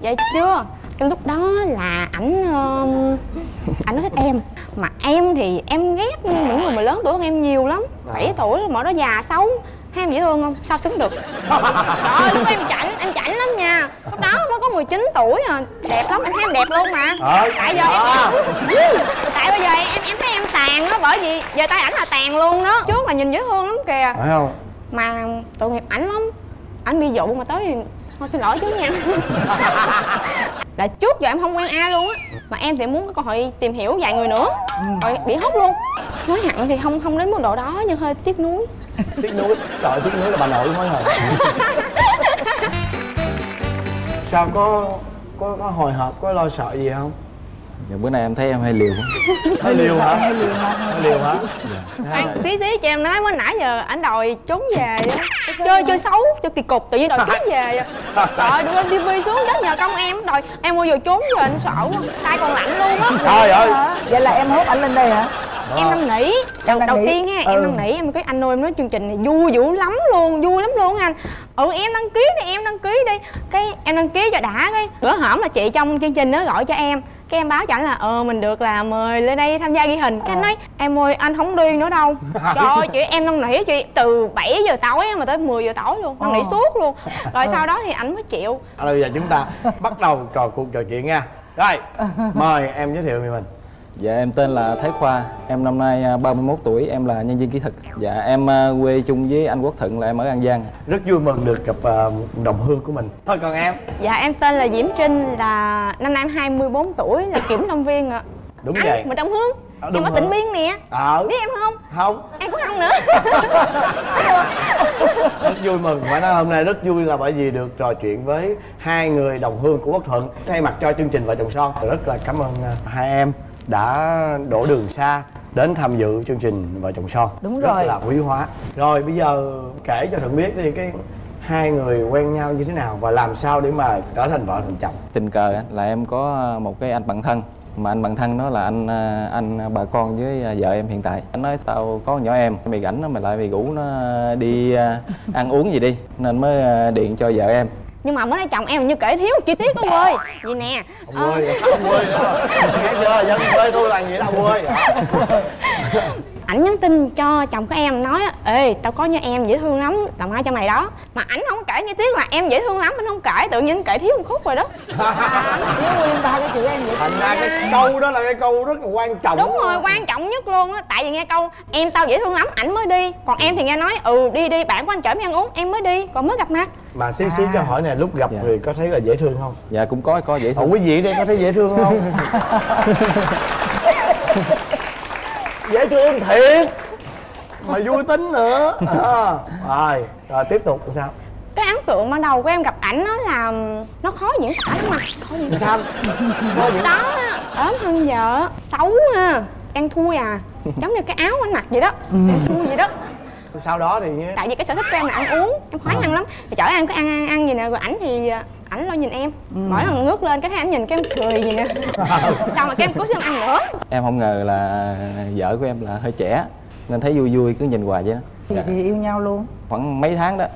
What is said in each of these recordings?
dạ chưa. Cái lúc đó là ảnh ảnh thích em. Mà em thì em ghét những người mà lớn tuổi hơn em nhiều lắm. Bảy tuổi mà đó già xấu. Thấy em dễ thương không? Sao xứng được? Trời ơi lúc đó em chảnh em chảnh lắm nha. Lúc đó mới có 19 tuổi à. Đẹp lắm em thấy em đẹp luôn mà. Ờ, tại giờ em tại bây giờ em em thấy em tàn á bởi vì giờ tay ảnh là tàn luôn đó. Trước là nhìn dễ thương lắm kìa. Phải không? Mà tội nghiệp ảnh lắm. Ảnh bị dụ mà tới thôi xin lỗi chú nha. Là trước giờ em không quen ai luôn á mà em thì muốn có cơ hội tìm hiểu vài người nữa. Rồi bị hốt luôn. Hối hận thì không không đến mức độ đó nhưng hơi tiếc nuối. Tiếc nuối trời tiếc nuối là bà nội hối hận sao có có có hồi hộp có lo sợ gì không Dạ, bữa nay em thấy em hơi liều quá. Hơi liều hả? Hơi liều hả? Hơi liều hả? Thấy Khoan, rồi. tí tí cho em nói mới nãy giờ ảnh đòi trốn về chơi chơi xấu chơi kỳ cục tự nhiên đòi trốn về trời đưa lên tivi xuống chết nhờ công em đòi em mua vừa trốn về anh sợ quá tay còn lạnh luôn á. Trời ơi. Vậy là em hốt ảnh lên đây hả? Em năn nỉ đầu, đầu tiên ha Ừ. em năn nỉ em cái anh ơi em nói chương trình này vui dữ lắm luôn vui lắm luôn anh. Ừ em đăng ký đi em đăng ký đi. Cái em đăng ký cho đã cái bữa hổm là chị trong chương trình đó gọi cho em cái em báo cho anh là ờ mình được là mời lên đây tham gia ghi hình. Cái anh nói em ơi anh không đi nữa đâu. Trời ơi chị em năn nỉ chị từ 7 giờ tối mà tới 10 giờ tối luôn năn nỉ suốt luôn. Rồi sau đó thì ảnh mới chịu. Bây giờ chúng ta bắt đầu trò cuộc trò chuyện nha. Rồi mời em giới thiệu về mình Dạ em tên là Thái Khoa. Em năm nay à, 31 tuổi Em là nhân viên kỹ thuật. Dạ em à, quê chung với anh Quốc Thuận là em ở An Giang rất vui mừng được gặp ờ, đồng hương của mình. Thôi còn em? Dạ em tên là Diễm Trinh là năm nay em 24 tuổi là kiểm lâm viên ạ. Đúng anh vậy mình đồng hương? Ở em ở tỉnh biên nè. Ờ. Biết em không? Không. Em cũng không nữa? Rất vui mừng. Phải nói hôm nay rất vui là bởi vì được trò chuyện với hai người đồng hương của quốc thuận thay mặt cho chương trình vợ chồng son. Rất là cảm ơn hai em đã đổ đường xa đến tham dự chương trình vợ chồng son. Đúng rất rồi. là quý hóa. Rồi bây giờ kể cho thuận biết đi cái hai người quen nhau như thế nào và làm sao để mà trở thành vợ thành chồng? Tình cờ á, là em có à, một cái anh bạn thân mà anh bạn thân đó là anh à, anh bà con với à, vợ em hiện tại. Anh nói tao có con nhỏ em mày rảnh nó mày lại mày rủ nó đi à, ăn uống gì đi nên mới à, điện cho vợ em nhưng mà mới nay chồng em như kể thiếu chi tiết đó quê vậy nè. Ông ờ, quê ông đó nghe chưa? Dân quê tôi là gì đâu quê ảnh nhắn tin cho chồng của em nói ê tao có như em dễ thương lắm làm ai cho mày đó. Mà ảnh không kể chi tiết là em dễ thương lắm anh không kể tự nhiên kể thiếu một khúc rồi đó. Thiếu nguyên ba cái chữ em vậy thành ra cái câu đó là cái câu rất là quan trọng đúng rồi quan trọng nhất luôn á. Tại vì nghe câu em tao dễ thương lắm ảnh mới đi. Còn em thì nghe nói ừ đi đi bạn của anh chở đi ăn uống em mới đi còn mới gặp mặt. Mà xí xí cho hỏi này lúc gặp Dạ. thì có thấy là dễ thương không? Dạ cũng có có vậy Ồ, thôi quý vị đây có thấy dễ thương không dễ thương thiệt. Mà vui tính nữa. À, rồi rồi tiếp tục làm sao? Cái ấn tượng ban đầu của em gặp ảnh đó là nó khó diễn tả lắm mà. Khó diễn tả sao? Có những đó á, ốm hơn vợ xấu ha. Em thui à. Giống như cái áo anh mặc vậy đó. Em thui vậy đó sau đó thì tại vì cái sở thích của em là ăn uống em khoái ăn lắm. Thì chở em có ăn ăn ăn gì nè rồi ảnh thì à, ảnh lo nhìn em. Mỗi lần ngước lên cái thấy ảnh nhìn cái em cười gì nè. Xong rồi cái em cố sức ăn nữa. Em không ngờ là vợ của em là hơi trẻ Nên thấy vui vui cứ nhìn hoài vậy đó. Thì, Dạ. thì yêu nhau luôn. Khoảng mấy tháng đó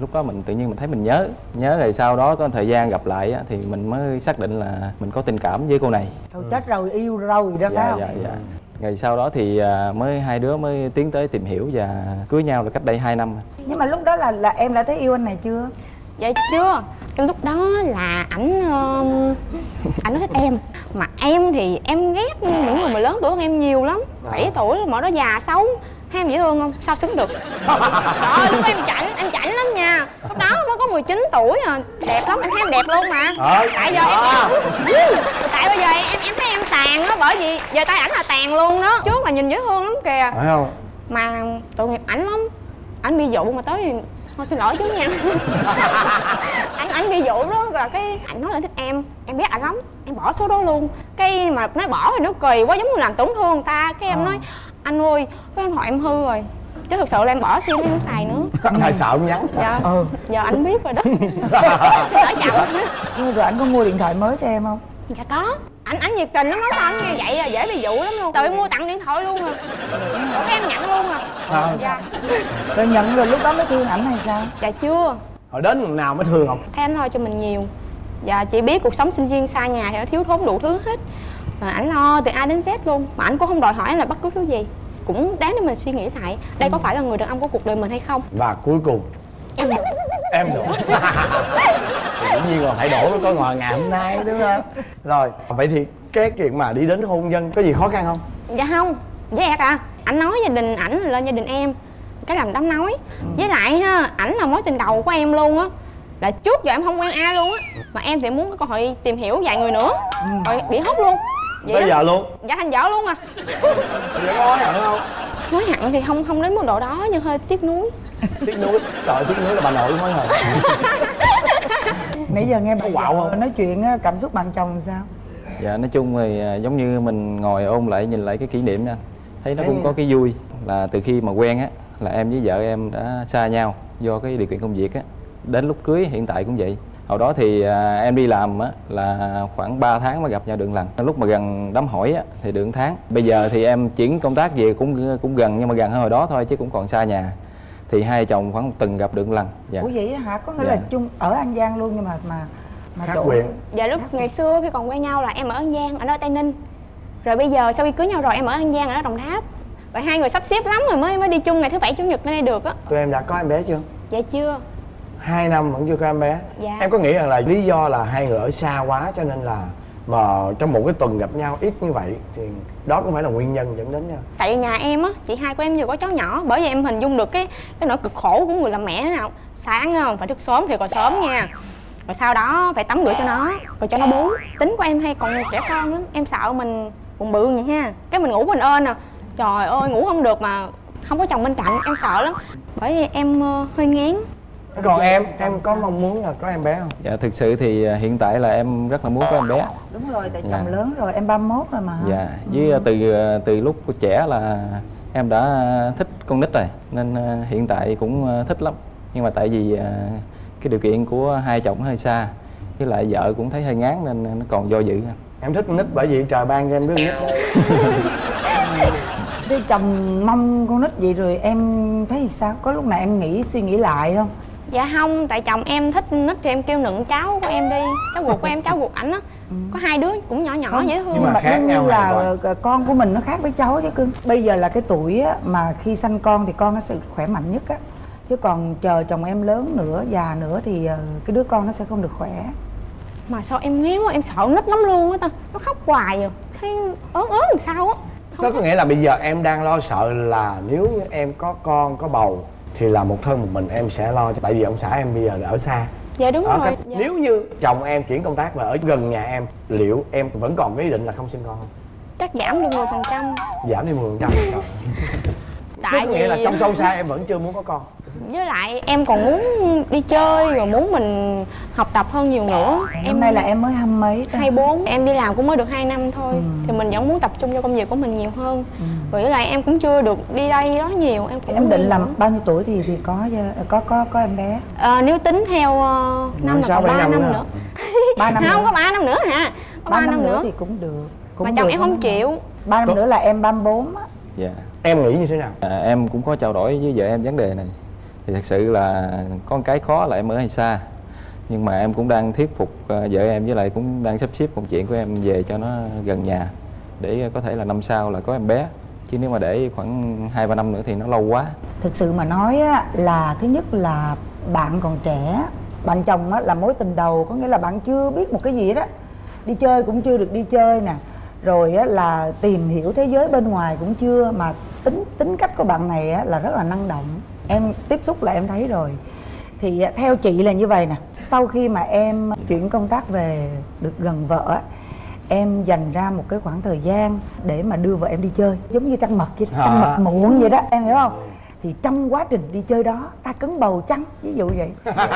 lúc đó mình tự nhiên mình thấy mình nhớ nhớ rồi sau đó có thời gian gặp lại á, thì mình mới xác định là mình có tình cảm với cô này. Thôi chết rồi yêu rồi đó phải dạ không? dạ dạ ngày sau đó thì à, mới hai đứa mới tiến tới tìm hiểu và cưới nhau là cách đây 2 năm. Nhưng mà lúc đó là là em đã thấy yêu anh này chưa? Dạ chưa. Cái lúc đó là ảnh um, ảnh nói thích em. Mà em thì em ghét những người mà lớn tuổi hơn em nhiều lắm. Bảy tuổi mà đó già xấu thấy em dễ thương không? Sao xứng được? Trời ơi lúc đó em chảnh em chảnh lắm nha. Lúc đó mới có 19 tuổi à. Đẹp lắm em thấy em đẹp luôn mà. Ờ, tại giờ em tại bây giờ em em thấy em tàn á bởi vì giờ tay ảnh là tàn luôn đó. Trước là nhìn dễ thương lắm kìa. Phải không? Mà tội nghiệp ảnh lắm. Ảnh bị dụ mà tới thì thôi xin lỗi chú nha. Ảnh ảnh bị dụ đó rồi cái ảnh nói là thích em. Em biết ảnh lắm. Em bỏ số đó luôn. Cái mà nói bỏ thì nó kỳ quá giống như làm tổn thương người ta. Cái em nói anh ơi cái điện thoại em hư rồi. Chứ thực sự là em bỏ sim em không xài nữa. Tại sợ ông nhắn. Dạ. Ừ. giờ ảnh biết rồi đó. Chồng Nhưng rồi anh có mua điện thoại mới cho em không? Dạ có. Ảnh ảnh nhiệt tình lắm nói sao anh nghe vậy là dễ bị dụ lắm luôn. Tự mua tặng điện thoại luôn à. Cái em nhận luôn à. À. dạ. Rồi nhận rồi lúc đó mới thương ảnh hay sao? Dạ chưa. Hồi đến lần nào mới thương? Không thấy anh lo cho mình nhiều. Dạ chị biết cuộc sống sinh viên xa nhà thì nó thiếu thốn đủ thứ hết Mà ảnh lo từ A đến Z luôn. Mà ảnh cũng không đòi hỏi em là bất cứ thứ gì. Cũng đáng để mình suy nghĩ lại Đây có phải là người đàn ông của cuộc đời mình hay không? Và cuối cùng Em được em đổ Thì dĩ nhiên là phải đổ mới có ngồi ngày hôm nay đúng không? Rồi vậy thì cái chuyện mà đi đến hôn nhân có gì khó khăn không? Dạ không Với ẹt à. Ảnh nói gia đình ảnh lên gia đình em Cái làm đám nói. Với lại ha Ảnh là mối tình đầu của em luôn á. Là trước giờ em không quen ai luôn á. Mà em thì muốn có cơ hội tìm hiểu vài người nữa. Rồi bị hốt luôn Vậy tới đó. giờ luôn. Dạ thành vợ luôn à. Giờ có hối hận không? Hối hận thì không không đến mức độ đó Nhưng hơi tiếc nuối. Tiếc nuối. Trời tiếc nuối là bà nội hối hận. Nãy giờ nghe bà quạo không? nói chuyện á, cảm xúc bạn chồng sao? Dạ nói chung thì à, giống như mình ngồi ôn lại nhìn lại cái kỷ niệm nha thấy nó Thấy cũng có cái vui. Là từ khi mà quen á là em với vợ em đã xa nhau do cái điều kiện công việc á. Đến lúc cưới hiện tại cũng vậy hồi đó thì à, em đi làm á là khoảng 3 tháng mới gặp nhau được lần. Lúc mà gần đám hỏi á thì được tháng. Bây giờ thì em chuyển công tác về cũng cũng gần nhưng mà gần hơn hồi đó thôi chứ cũng còn xa nhà. Thì hai chồng khoảng từng gặp được lần. Dạ. Ủa vậy hả? Có nghĩa Dạ. là chung ở an giang luôn nhưng mà mà mà Khác huyện. Dạ lúc ngày xưa khi còn quen nhau là em ở An Giang, ở nơi Tây Ninh. Rồi bây giờ sau khi cưới nhau rồi em ở An Giang, ở đó Đồng Tháp. Rồi hai người sắp xếp lắm rồi mới mới đi chung ngày thứ bảy chủ nhật lên đây được á. Tụi em đã có em bé chưa? Dạ chưa hai năm vẫn chưa có em bé. Dạ. em có nghĩ rằng là lý do là hai người ở xa quá cho nên là mà trong một cái tuần gặp nhau ít như vậy thì đó cũng phải là nguyên nhân dẫn đến nha. Tại vì nhà em á, chị hai của em vừa có cháu nhỏ Bởi vậy em hình dung được cái cái nỗi cực khổ của người làm mẹ thế nào. Sáng không, phải thức sớm thì còn sớm nha. Rồi sau đó phải tắm rửa cho nó, rồi cho nó bú. Tính của em hay còn trẻ con lắm Em sợ mình bụng bự vậy ha. Cái mình ngủ mình ơn à. Trời ơi, ngủ không được mà không có chồng bên cạnh, em sợ lắm. Bởi vì em ờ, hơi ngán còn em em có mong muốn là có em bé không dạ thực sự thì à, hiện tại là em rất là muốn có em bé đúng rồi tại Dạ. chồng lớn rồi em 31 rồi mà Dạ, với uh, từ uh, từ lúc trẻ là em đã thích con nít rồi nên hiện tại cũng thích lắm. Nhưng mà tại vì cái điều kiện của hai chồng hơi xa với lại vợ cũng thấy hơi ngán nên nó còn do dự. em thích con nít bởi vì trời ban cho em đứa con nít. Thế chồng mong con nít vậy rồi em thấy sao có lúc nào em nghĩ suy nghĩ lại không Dạ không, tại chồng em thích nít thì em kêu nựng cháu của em đi. Cháu ruột của em, cháu ruột ảnh á. Có hai đứa cũng nhỏ nhỏ dễ thương Nhưng mà khác đương nhiên là ờ, con của mình nó khác với cháu chứ cưng. Bây giờ là cái tuổi á, mà khi sanh con thì con nó sẽ khỏe mạnh nhất á. Chứ còn chờ chồng em lớn nữa già nữa thì ờ, cái đứa con nó sẽ không được khỏe. Mà sao em quá, em sợ nít lắm luôn á ta. Nó khóc hoài rồi, thấy ớn ớn làm sao á. Đó có nghĩa là bây giờ em đang lo sợ là nếu như em có con có bầu thì là một thân một mình em sẽ lo tại vì ông xã em bây giờ ở xa. Dạ đúng Ở rồi cái- dạ. nếu như chồng em chuyển công tác và ở gần nhà em liệu em vẫn còn cái ý định là không sinh con không? Chắc giảm được 10% giảm đi 10% trăm. Tại nghĩa là trong sâu xa em vẫn chưa muốn có con với lại em còn muốn đi chơi rồi muốn mình học tập hơn nhiều nữa. Em nay là em mới hăm mấy ta? 24 em đi làm cũng mới được 2 năm thôi thì mình vẫn muốn tập trung cho công việc của mình nhiều hơn. Rồi với lại em cũng chưa được đi đây đó nhiều em cũng em định làm nữa. bao nhiêu tuổi thì thì có có có có em bé? Ờ, nếu tính theo uh, năm là còn 3 năm năm, nữa. ba năm không nữa. có 3 năm nữa hả? Có 3 năm, nữa thì cũng được. Cũng mà chồng được em không chịu. Ba năm nữa là em 34 á. Dạ. em nghĩ như thế nào? À, em cũng có trao đổi với vợ em vấn đề này. Thì thật sự là con cái khó là em ở hay xa. Nhưng mà em cũng đang thuyết phục ờ, vợ em với lại cũng đang sắp xếp công chuyện của em về cho nó gần nhà để có thể là năm sau là có em bé. Chứ nếu mà để khoảng 2 3 năm nữa thì nó lâu quá. thực sự mà nói á, là thứ nhất là bạn còn trẻ bạn chồng á, là mối tình đầu có nghĩa là bạn chưa biết một cái gì đó đi chơi cũng chưa được đi chơi nè rồi á, là tìm hiểu thế giới bên ngoài cũng chưa mà tính tính cách của bạn này á, là rất là năng động em tiếp xúc là em thấy rồi. Thì á, theo chị là như vậy nè. Sau khi mà em chuyển công tác về được gần vợ em dành ra một cái khoảng thời gian để mà đưa vợ em đi chơi giống như trăng mật vậy trăng À. mật muộn vậy đó em hiểu không? Thì trong quá trình đi chơi đó ta cấn bầu chăng ví dụ vậy.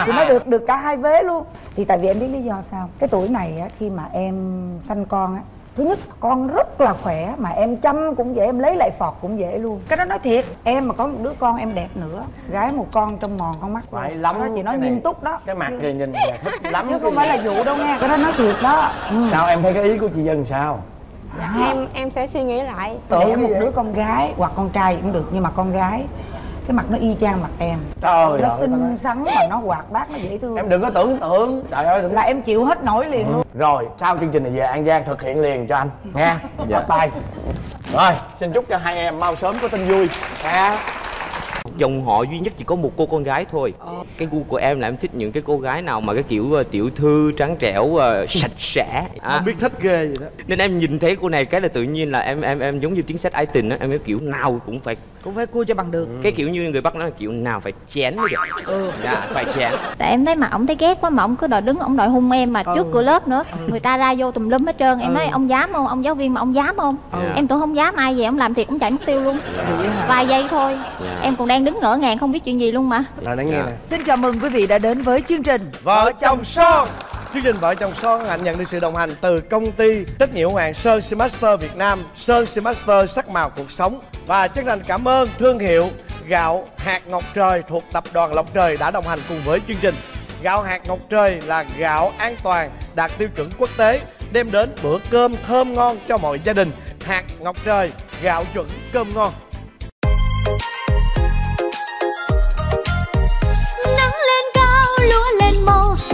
Thì nó được được cả hai vế luôn. Thì tại vì em biết lý do sao. Cái tuổi này á, khi mà em sanh con á thứ nhất con rất là khỏe mà em chăm cũng dễ em lấy lại phọt cũng dễ luôn. Cái đó nói thiệt em mà có một đứa con em đẹp nữa gái một con trong mòn con mắt phải lắm đó chị nói nghiêm túc đó. cái mặt thì nhìn là thích lắm chứ không phải là vụ đâu nghe cái đó nói thiệt đó. Ừ. sao em thấy cái ý của chị dân sao? Em em sẽ suy nghĩ lại. Tưởng một vậy. đứa con gái hoặc con trai cũng được nhưng mà con gái cái mặt nó y chang mặt em. Trời nó xinh xắn mà nó hoạt bát nó dễ thương. Em đừng có tưởng tượng. Trời ơi đừng là em chịu hết nổi liền luôn. Rồi sau chương trình này về an giang thực hiện liền cho anh. Nha dạ. bắt tay. Rồi xin chúc cho hai em mau sớm có tin vui. Nha dòng họ duy nhất chỉ có một cô con gái thôi. Cái gu của em là em thích những cái cô gái nào mà cái kiểu ờ, tiểu thư trắng trẻo ờ, sạch sẽ. À, không biết thích ghê gì đó. Nên em nhìn thấy cô này cái là tự nhiên là em em em giống như tiếng sách ái tình á em cái kiểu nào cũng phải cũng phải cua cho bằng được. Cái kiểu như người bắc nói là kiểu nào phải chén mới được ừ. dạ phải chén. Tại em thấy mặt ổng thấy ghét quá mà ổng cứ đòi đứng ổng đòi hung em mà trước cửa lớp nữa. Người ta ra vô tùm lum hết trơn em nói ông dám không? Ông giáo viên mà ông dám không? Em tưởng không dám ai về ông làm thiệt cũng chạy mất tiêu luôn. Vài giây thôi. Dạ. em còn đang đứng ngỡ ngàng không biết chuyện gì luôn mà. Rồi để nghe nè. Xin chào mừng quý vị đã đến với chương trình vợ chồng son. Chương trình vợ chồng son hạnh nhận được sự đồng hành từ công ty trách nhiệm hữu hạn sơn Master Việt Nam. Sơn Master sắc màu cuộc sống. Và chân thành cảm ơn thương hiệu gạo hạt ngọc trời thuộc tập đoàn lộc trời đã đồng hành cùng với chương trình. Gạo hạt ngọc trời là gạo an toàn đạt tiêu chuẩn quốc tế đem đến bữa cơm thơm ngon cho mọi gia đình. Hạt ngọc trời gạo chuẩn cơm ngon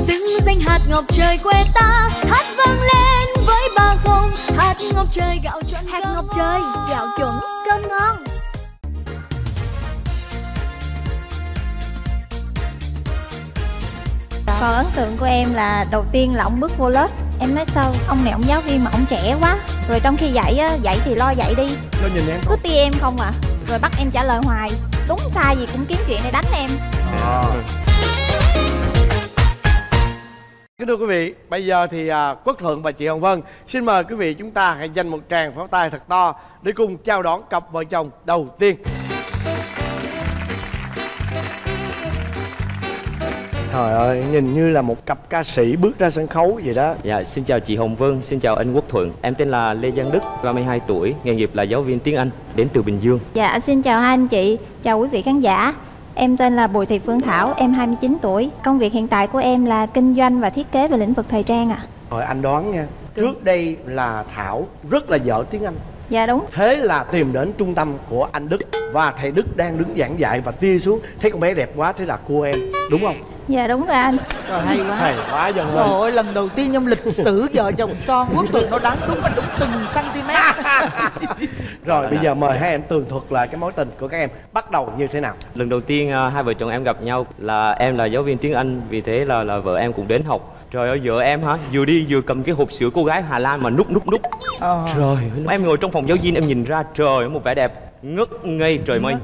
xứng danh hạt ngọc trời quê ta. Hát vang lên với ba không. Hạt ngọc trời gạo chuẩn hạt ngọc trời gạo chuẩn cơm ngon. Còn ấn tượng của em là đầu tiên là ông bước vô lớp. Em nói sao? Ông này ông giáo viên mà ông trẻ quá. Rồi trong khi dạy á dạy thì lo dạy đi. Nó nhìn em cứ ti em không à. Rồi bắt em trả lời hoài. Đúng sai gì cũng kiếm chuyện để đánh em Kính thưa quý vị, bây giờ thì à, Quốc Thuận và chị Hồng Vân xin mời quý vị chúng ta hãy dành một tràng pháo tay thật to để cùng chào đón cặp vợ chồng đầu tiên. Trời ơi, nhìn như là một cặp ca sĩ bước ra sân khấu vậy đó. dạ xin chào chị Hồng Vân xin chào anh Quốc Thuận em tên là Lê Giang Đức 32 tuổi nghề nghiệp là giáo viên tiếng Anh đến từ Bình Dương Dạ, xin chào hai anh chị, chào quý vị khán giả. Em tên là Bùi Thị Phương Thảo, em 29 tuổi. Công việc hiện tại của em là kinh doanh và thiết kế về lĩnh vực thời trang ạ. Rồi anh đoán nha, trước đây là Thảo rất là dở tiếng Anh. Dạ đúng. Thế là tìm đến trung tâm của anh Đức và thầy Đức đang đứng giảng dạy và tia xuống thấy con bé đẹp quá thế là cua em, đúng không? Dạ đúng rồi anh. Trời hay quá Hay quá dân Trời lên. ơi, lần đầu tiên trong lịch sử vợ chồng son Quốc Tuần nó đoán đúng mình đúng từng cm Rồi bây giờ mời hai em tường thuật lại cái mối tình của các em. Bắt đầu như thế nào? lần đầu tiên à, hai vợ chồng em gặp nhau là em là giáo viên tiếng Anh vì thế là là vợ em cũng đến học. Trời ơi vợ em hả? Vừa đi vừa cầm cái hộp sữa cô gái Hà Lan mà nút nút nút ờ. trời ơi, em ngồi trong phòng giáo viên em nhìn ra trời một vẻ đẹp ngất ngây trời mây.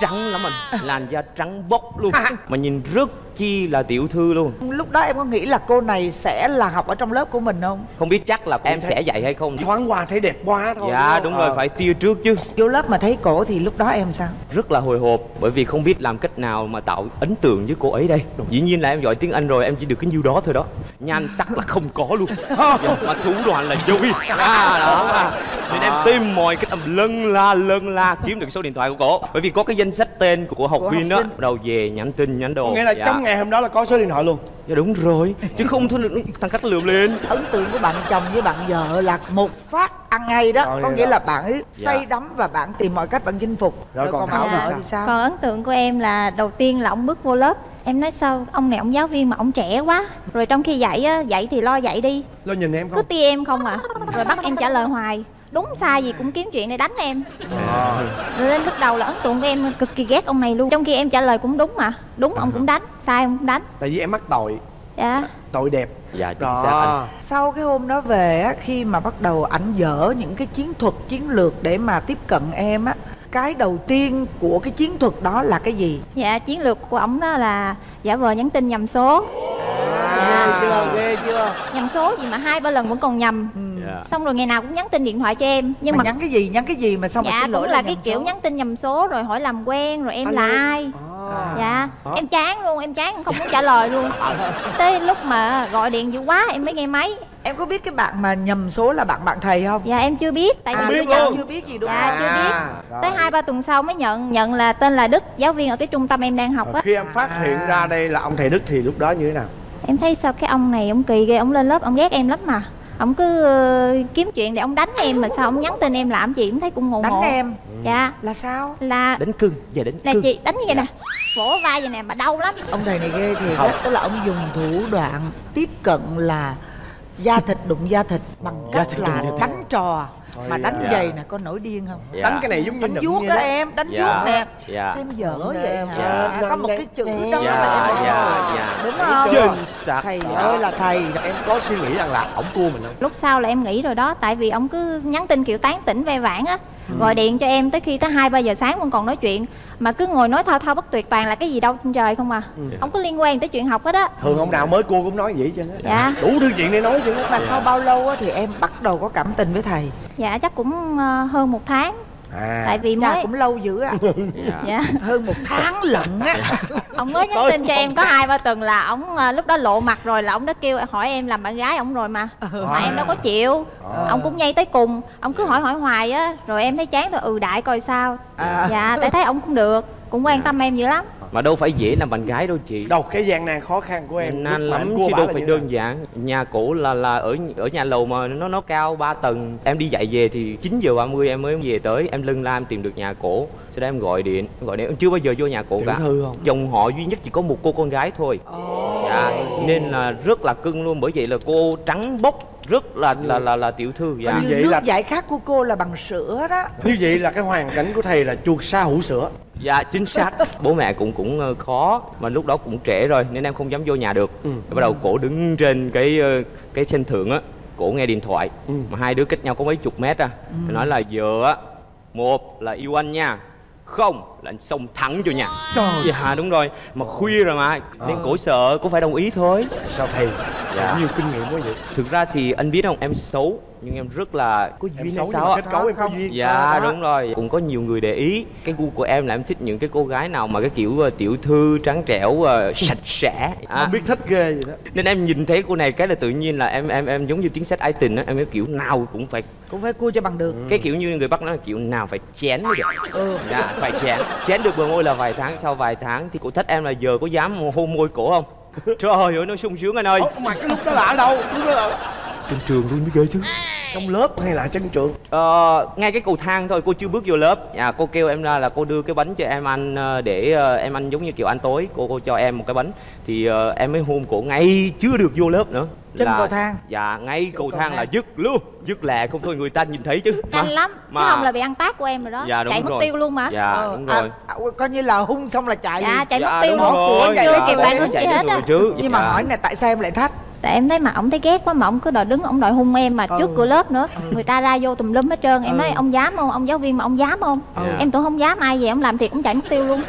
trắng lắm anh. Làn da trắng bóc luôn. Mà nhìn rất chi là tiểu thư luôn. Lúc đó em có nghĩ là cô này sẽ là học ở trong lớp của mình không? không biết chắc là em sẽ dạy hay không. Thoáng qua thấy đẹp quá thôi. Dạ không? đúng rồi Ờ. phải tia trước chứ. Vô lớp mà thấy cổ thì lúc đó em sao? rất là hồi hộp bởi vì không biết làm cách nào mà tạo ấn tượng với cô ấy đây. Dĩ nhiên là em giỏi tiếng anh rồi em chỉ được cái nhiêu đó thôi đó. Nhan sắc là không có luôn. Dạ, mà thủ đoạn là dối à, đó. À. nên em tìm mọi cách em lân la lân la kiếm được số điện thoại của cổ. Bởi vì có cái danh sách tên của học Của viên học đó. đầu về nhắn tin nhắn đồ. Nghĩa là dạ. trong ngày hôm đó là có số điện thoại luôn. Dạ đúng rồi. Chứ không thôi thằng khách lượm lên Ấn tượng của bạn chồng với bạn vợ là một phát ăn ngay đó. Ờ, Có nghĩa đó. là bạn ấy Dạ. say đắm và bạn tìm mọi cách bạn chinh phục. Rồi còn Thảo bạn thì sao? sao? Còn ấn tượng của em là đầu tiên là ông bước vô lớp. Em nói sao? Ông này ông giáo viên mà ông trẻ quá. Rồi trong khi dạy á dạy thì lo dạy đi. Lo nhìn em cứ không? ti em không à. Rồi bắt em trả lời hoài đúng sai gì cũng kiếm chuyện để đánh em. Rồi lên lúc đầu là ấn tượng của em cực kỳ ghét ông này luôn. Trong khi em trả lời cũng đúng mà. Đúng ông cũng đánh sai ông cũng đánh. Tại vì em mắc tội. Dạ. Tội đẹp. Dạ chính xác anh. Sau cái hôm đó về á, khi mà bắt đầu ảnh dở những cái chiến thuật chiến lược để mà tiếp cận em á Cái đầu tiên của cái chiến thuật đó là cái gì? dạ chiến lược của ổng đó là giả vờ nhắn tin nhầm số. Ghê chưa, ghê chưa? Nhầm số gì mà hai ba lần vẫn còn nhầm dạ xong rồi ngày nào cũng nhắn tin điện thoại cho em nhưng mà mà nhắn cái gì, nhắn cái gì mà xong mà dạ xin cũng lỗi là nhầm cái kiểu số? nhắn tin nhầm số rồi hỏi làm quen rồi em Alo. là ai À. dạ Đó. em chán luôn em chán không muốn trả lời luôn tới lúc mà gọi điện dữ quá em mới nghe máy Em có biết cái bạn mà nhầm số là bạn bạn thầy không? dạ em chưa biết tại À, vì giờ luôn. chưa biết gì đúng dạ không? chưa biết À, rồi. tới hai ba tuần sau mới nhận nhận là tên là đức giáo viên ở cái trung tâm em đang học á Khi em phát hiện ra đây là ông thầy Đức thì lúc đó như thế nào? em thấy sao cái ông này ông kỳ ghê ông lên lớp ông ghét em lắm mà ông cứ ờ, kiếm chuyện để ông đánh em mà sao ông nhắn tin em làm gì cũng thấy cũng ngộ đánh ngộ. em? Dạ. Là sao? Là đánh cưng và đánh là cưng chị đánh như vậy nè. Vỗ vai vậy nè mà đau lắm. Ông thầy này ghê thiệt á tức là ông dùng thủ đoạn tiếp cận là da thịt đụng da thịt bằng cách là da thịt. đánh trò mà đánh dạ. giày nè có nổi điên không Dạ. đánh cái này giống như đánh vuốt đó. em đánh Dạ. vuốt nè Dạ. xem dở vậy hả Dạ. À, có một cái chữ đó Dạ, là em dạ, dạ. đúng không chính xác thầy Dạ. ơi là thầy em có suy nghĩ rằng là ổng cua mình không lúc sau là em nghĩ rồi đó tại vì ông cứ nhắn tin kiểu tán tỉnh ve vãn á gọi điện cho em tới khi tới hai ba giờ sáng vẫn còn nói chuyện. Mà cứ ngồi nói thao thao bất tuyệt toàn là cái gì đâu trên trời không à. Ông có liên quan tới chuyện học hết á. Thường ông nào mới cua cũng nói vậy chứ. Dạ. đủ thứ chuyện để nói chứ. Mà sau bao lâu á thì em bắt đầu có cảm tình với thầy? Dạ chắc cũng ờ, hơn một tháng à. Tại vì mới cũng lâu dữ à Dạ. dạ. Hơn một tháng lận á. Ông mới nhắn tin cho em có hai ba tuần là ông ờ, lúc đó lộ mặt rồi là ông đã kêu hỏi em làm bạn gái ông rồi mà. Mà em đâu có chịu. Ông cũng nhây tới cùng. Ông cứ hỏi hỏi hoài á rồi em thấy chán rồi ừ đại coi sao. À. dạ tại thấy ông cũng được cũng quan tâm em dữ lắm mà đâu phải dễ làm bạn gái đâu chị. Đâu cái gian nan khó khăn của em nan lắm chứ đâu phải đơn nào? giản. Nhà cũ là là ở ở nhà lầu mà nó nó cao 3 tầng. Em đi dạy về thì 9 giờ 30 em mới về tới. Em lưng la em tìm được nhà cổ. Sau đó em gọi điện em gọi điện. Em chưa bao giờ vô nhà cổ Tiểu cả. thư không? dòng họ duy nhất chỉ có một cô con gái thôi. Dạ nên là rất là cưng luôn. Bởi vậy là cô trắng bóc rất là là là, là tiểu thư dạ. Như vậy nước là- giải khát của cô là bằng sữa đó. Như vậy là cái hoàn cảnh của thầy là chuột sa hũ sữa. Dạ chính xác. Bố mẹ cũng cũng ờ, khó Mà lúc đó cũng trễ rồi Nên em không dám vô nhà được. Ừ. Bắt đầu cổ đứng trên cái ờ, cái sân thượng á Cổ nghe điện thoại. Ừ. Mà hai đứa cách nhau có mấy chục mét à. Nói là giờ á Một là yêu anh nha Không là anh xông thẳng vô nhà. Trời Dạ đúng rồi. Mà khuya rồi mà Nên cổ sợ Cổ phải đồng ý thôi. Sao thầy? Dạ. nhiều kinh nghiệm quá vậy. Thực ra thì anh biết không Em xấu Nhưng em rất là có em duyên xấu hay sao kết cấu em có duyên. Dạ Đó. đúng rồi. Cũng có nhiều người để ý. Cái gu của em là em thích những cái cô gái nào mà cái kiểu ờ, tiểu thư trắng trẻo ờ, sạch sẽ. À, không biết thích ghê vậy đó. Nên em nhìn thấy cô này cái là tự nhiên là em em em giống như tiếng sách ái tình á. Em cái kiểu nào cũng phải cũng phải cua cho bằng được. Cái kiểu như người Bắc nói là kiểu nào phải chén mới được. Ừ. Dạ phải chén. Chén được bờ môi là vài tháng Sau vài tháng thì cô thích em là giờ có dám hôn môi cổ không Trời ơi nó sung sướng anh ơi. Ủa, mà cái lúc đó là ở đâu? Lúc đó là Trên trường luôn mới ghê chứ. Trong lớp hay là chân trường? Ờ, ngay cái cầu thang thôi cô chưa bước vô lớp. À, cô kêu em ra là cô đưa cái bánh cho em ăn ờ, để ờ, em ăn giống như kiểu ăn tối. Cô cô cho em một cái bánh. Thì ờ, em mới hôn cổ ngay chưa được vô lớp nữa Chân Là- cầu thang? dạ ngay cầu cầu thang là thang. dứt luôn. Dứt lẹ không thôi người ta nhìn thấy chứ. Nhanh lắm. mà- chứ không là bị ăn tát của em rồi đó. Dạ, đúng chạy mất rồi. tiêu luôn mà. Dạ Ờ, đúng à, rồi. à, coi như là hung xong là chạy. Dạ chạy dạ, mất tiêu luôn. rồi, em chưa dạ, kịp phản ứng gì chạy hết á. nhưng mà Dạ. hỏi này tại sao em lại thách? Tại em thấy mặt ông thấy ghét quá mà ông cứ đòi đứng ông đòi hung em mà trước Ừ. cửa lớp nữa. Người ta ra vô tùm lum hết trơn. Em Ừ. nói ông dám không? Ông giáo viên mà ông dám không? Em tưởng không dám ai về ông làm thiệt ông chạy mất tiêu luôn.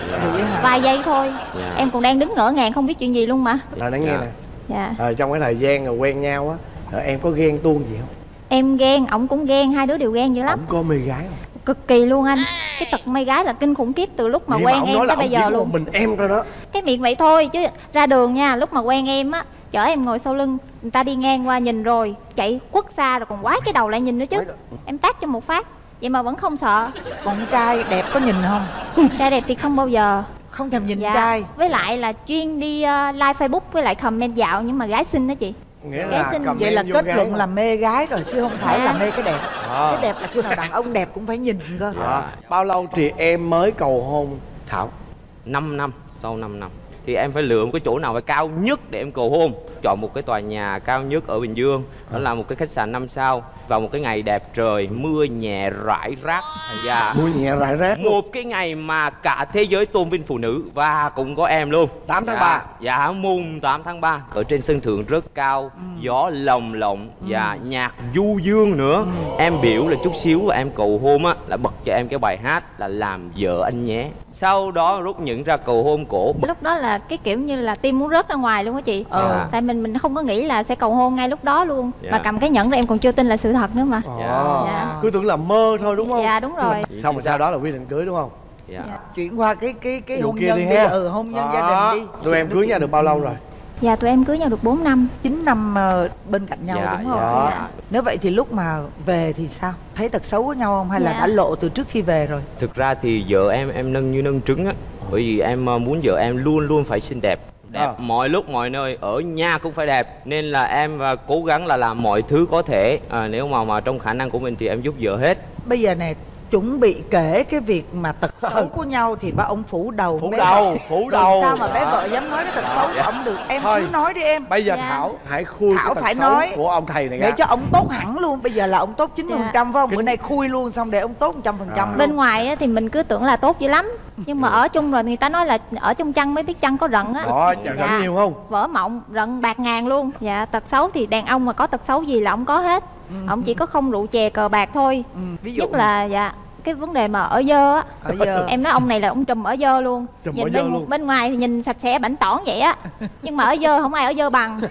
Vài giây thôi. Dạ. em còn đang đứng ngỡ ngàng không biết chuyện gì luôn mà. Là nói nghe nè dạ. Ờ, trong cái thời gian rồi quen nhau á ờ, em có ghen tuông gì không? Em ghen ổng cũng ghen hai đứa đều ghen dữ lắm. Ổng có mê gái không? Cực kỳ luôn anh. Cái tật mê gái là kinh khủng khiếp từ lúc mà Vậy quen ổng em nói là tới bây giờ luôn. mình em thôi đó. Cái miệng vậy thôi chứ ra đường nha lúc mà quen em á chở em ngồi sau lưng người ta đi ngang qua nhìn rồi chạy quất xa rồi còn quái cái đầu lại nhìn nữa chứ. Em tát cho một phát vậy mà vẫn không sợ. Còn con trai đẹp có nhìn không? Trai đẹp thì không bao giờ không thèm nhìn dạ. trai. Với lại là chuyên đi uh, like facebook với lại comment dạo nhưng mà gái xinh đó chị. Nghĩa Cái là xinh- vậy là kết gái luận là mê gái rồi chứ không phải Dạ. là mê cái đẹp. À. cái đẹp là khi nào đàn ông đẹp cũng phải nhìn cơ. À, bao lâu thì em mới cầu hôn thảo? 5 năm sau 5 năm. Thì em phải lựa một cái chỗ nào phải cao nhất để em cầu hôn. Chọn một cái tòa nhà cao nhất ở bình dương. Đó là một cái khách sạn 5 sao vào một cái ngày đẹp trời mưa nhẹ rải rác. Và mưa nhẹ rải rác. Luôn. một cái ngày mà cả thế giới tôn vinh phụ nữ và cũng có em luôn. 8 tháng dạ, 3. dạ mùng 8 tháng 3 ở trên sân thượng rất cao gió lồng lộng và nhạc du dương nữa. Em biểu là chút xíu và em cầu hôn á là bật cho em cái bài hát là làm vợ anh nhé. Sau đó rút những ra cầu hôn cổ. Lúc đó là cái kiểu như là tim muốn rớt ra ngoài luôn á chị. Dạ. tại mình mình không có nghĩ là sẽ cầu hôn ngay lúc đó luôn. Dạ. mà cầm cái nhẫn rồi em còn chưa tin là sự thật nữa mà Ờ. Dạ. cứ tưởng là mơ thôi đúng không dạ đúng rồi xong rồi sau đó là quyết định cưới đúng không dạ. Dạ. chuyển qua cái cái cái hôn nhân đi đi, ha. ừ hôn nhân gia Đó. đình đi tụi em cưới nhau được bao lâu rồi dạ tụi em cưới nhau được 4 năm 9 năm ờ, bên cạnh nhau Dạ, đúng không dạ. Dạ. nếu vậy thì lúc mà về thì sao thấy tật xấu của nhau không hay là Dạ. đã lộ từ trước khi về rồi thực ra thì vợ em em nâng như nâng trứng á bởi vì em ờ, muốn vợ em luôn luôn phải xinh đẹp đẹp. Ờ. mọi lúc mọi nơi ở nhà cũng phải đẹp. Nên là em à, cố gắng là làm mọi thứ có thể. À, nếu mà mà trong khả năng của mình thì em giúp vợ hết. Bây giờ nè chuẩn bị kể cái việc mà tật xấu của nhau thì ba ông phủ đầu Phủ đầu, vợ. phủ đầu. sao mà bé vợ dám nói cái tật xấu của ông được em Thôi. cứ nói đi em bây giờ Dạ. thảo hãy khui Thảo cái tật phải xấu nói. của ông thầy này để ra cho ông tốt hẳn luôn bây giờ là ông tốt 90% phần trăm phải không bữa nay khui luôn xong để ông tốt 100% phần trăm À. bên ngoài á, thì mình cứ tưởng là tốt dữ lắm nhưng mà ở chung rồi người ta nói là ở trong chăn mới biết chăn có rận á đó Dạ. rất nhiều không vỡ mộng rận bạc ngàn luôn dạ tật xấu thì đàn ông mà có tật xấu gì là ông có hết ông chỉ có không rượu chè cờ bạc thôi. Ừ, ví dụ. nhất là dạ cái vấn đề mà ở dơ á. Ở em nói ông này là ông trùm ở dơ luôn. Trùm nhìn ở dơ bên luôn. bên ngoài thì nhìn sạch sẽ bảnh tỏn vậy á. Nhưng mà ở dơ không ai ở dơ bằng.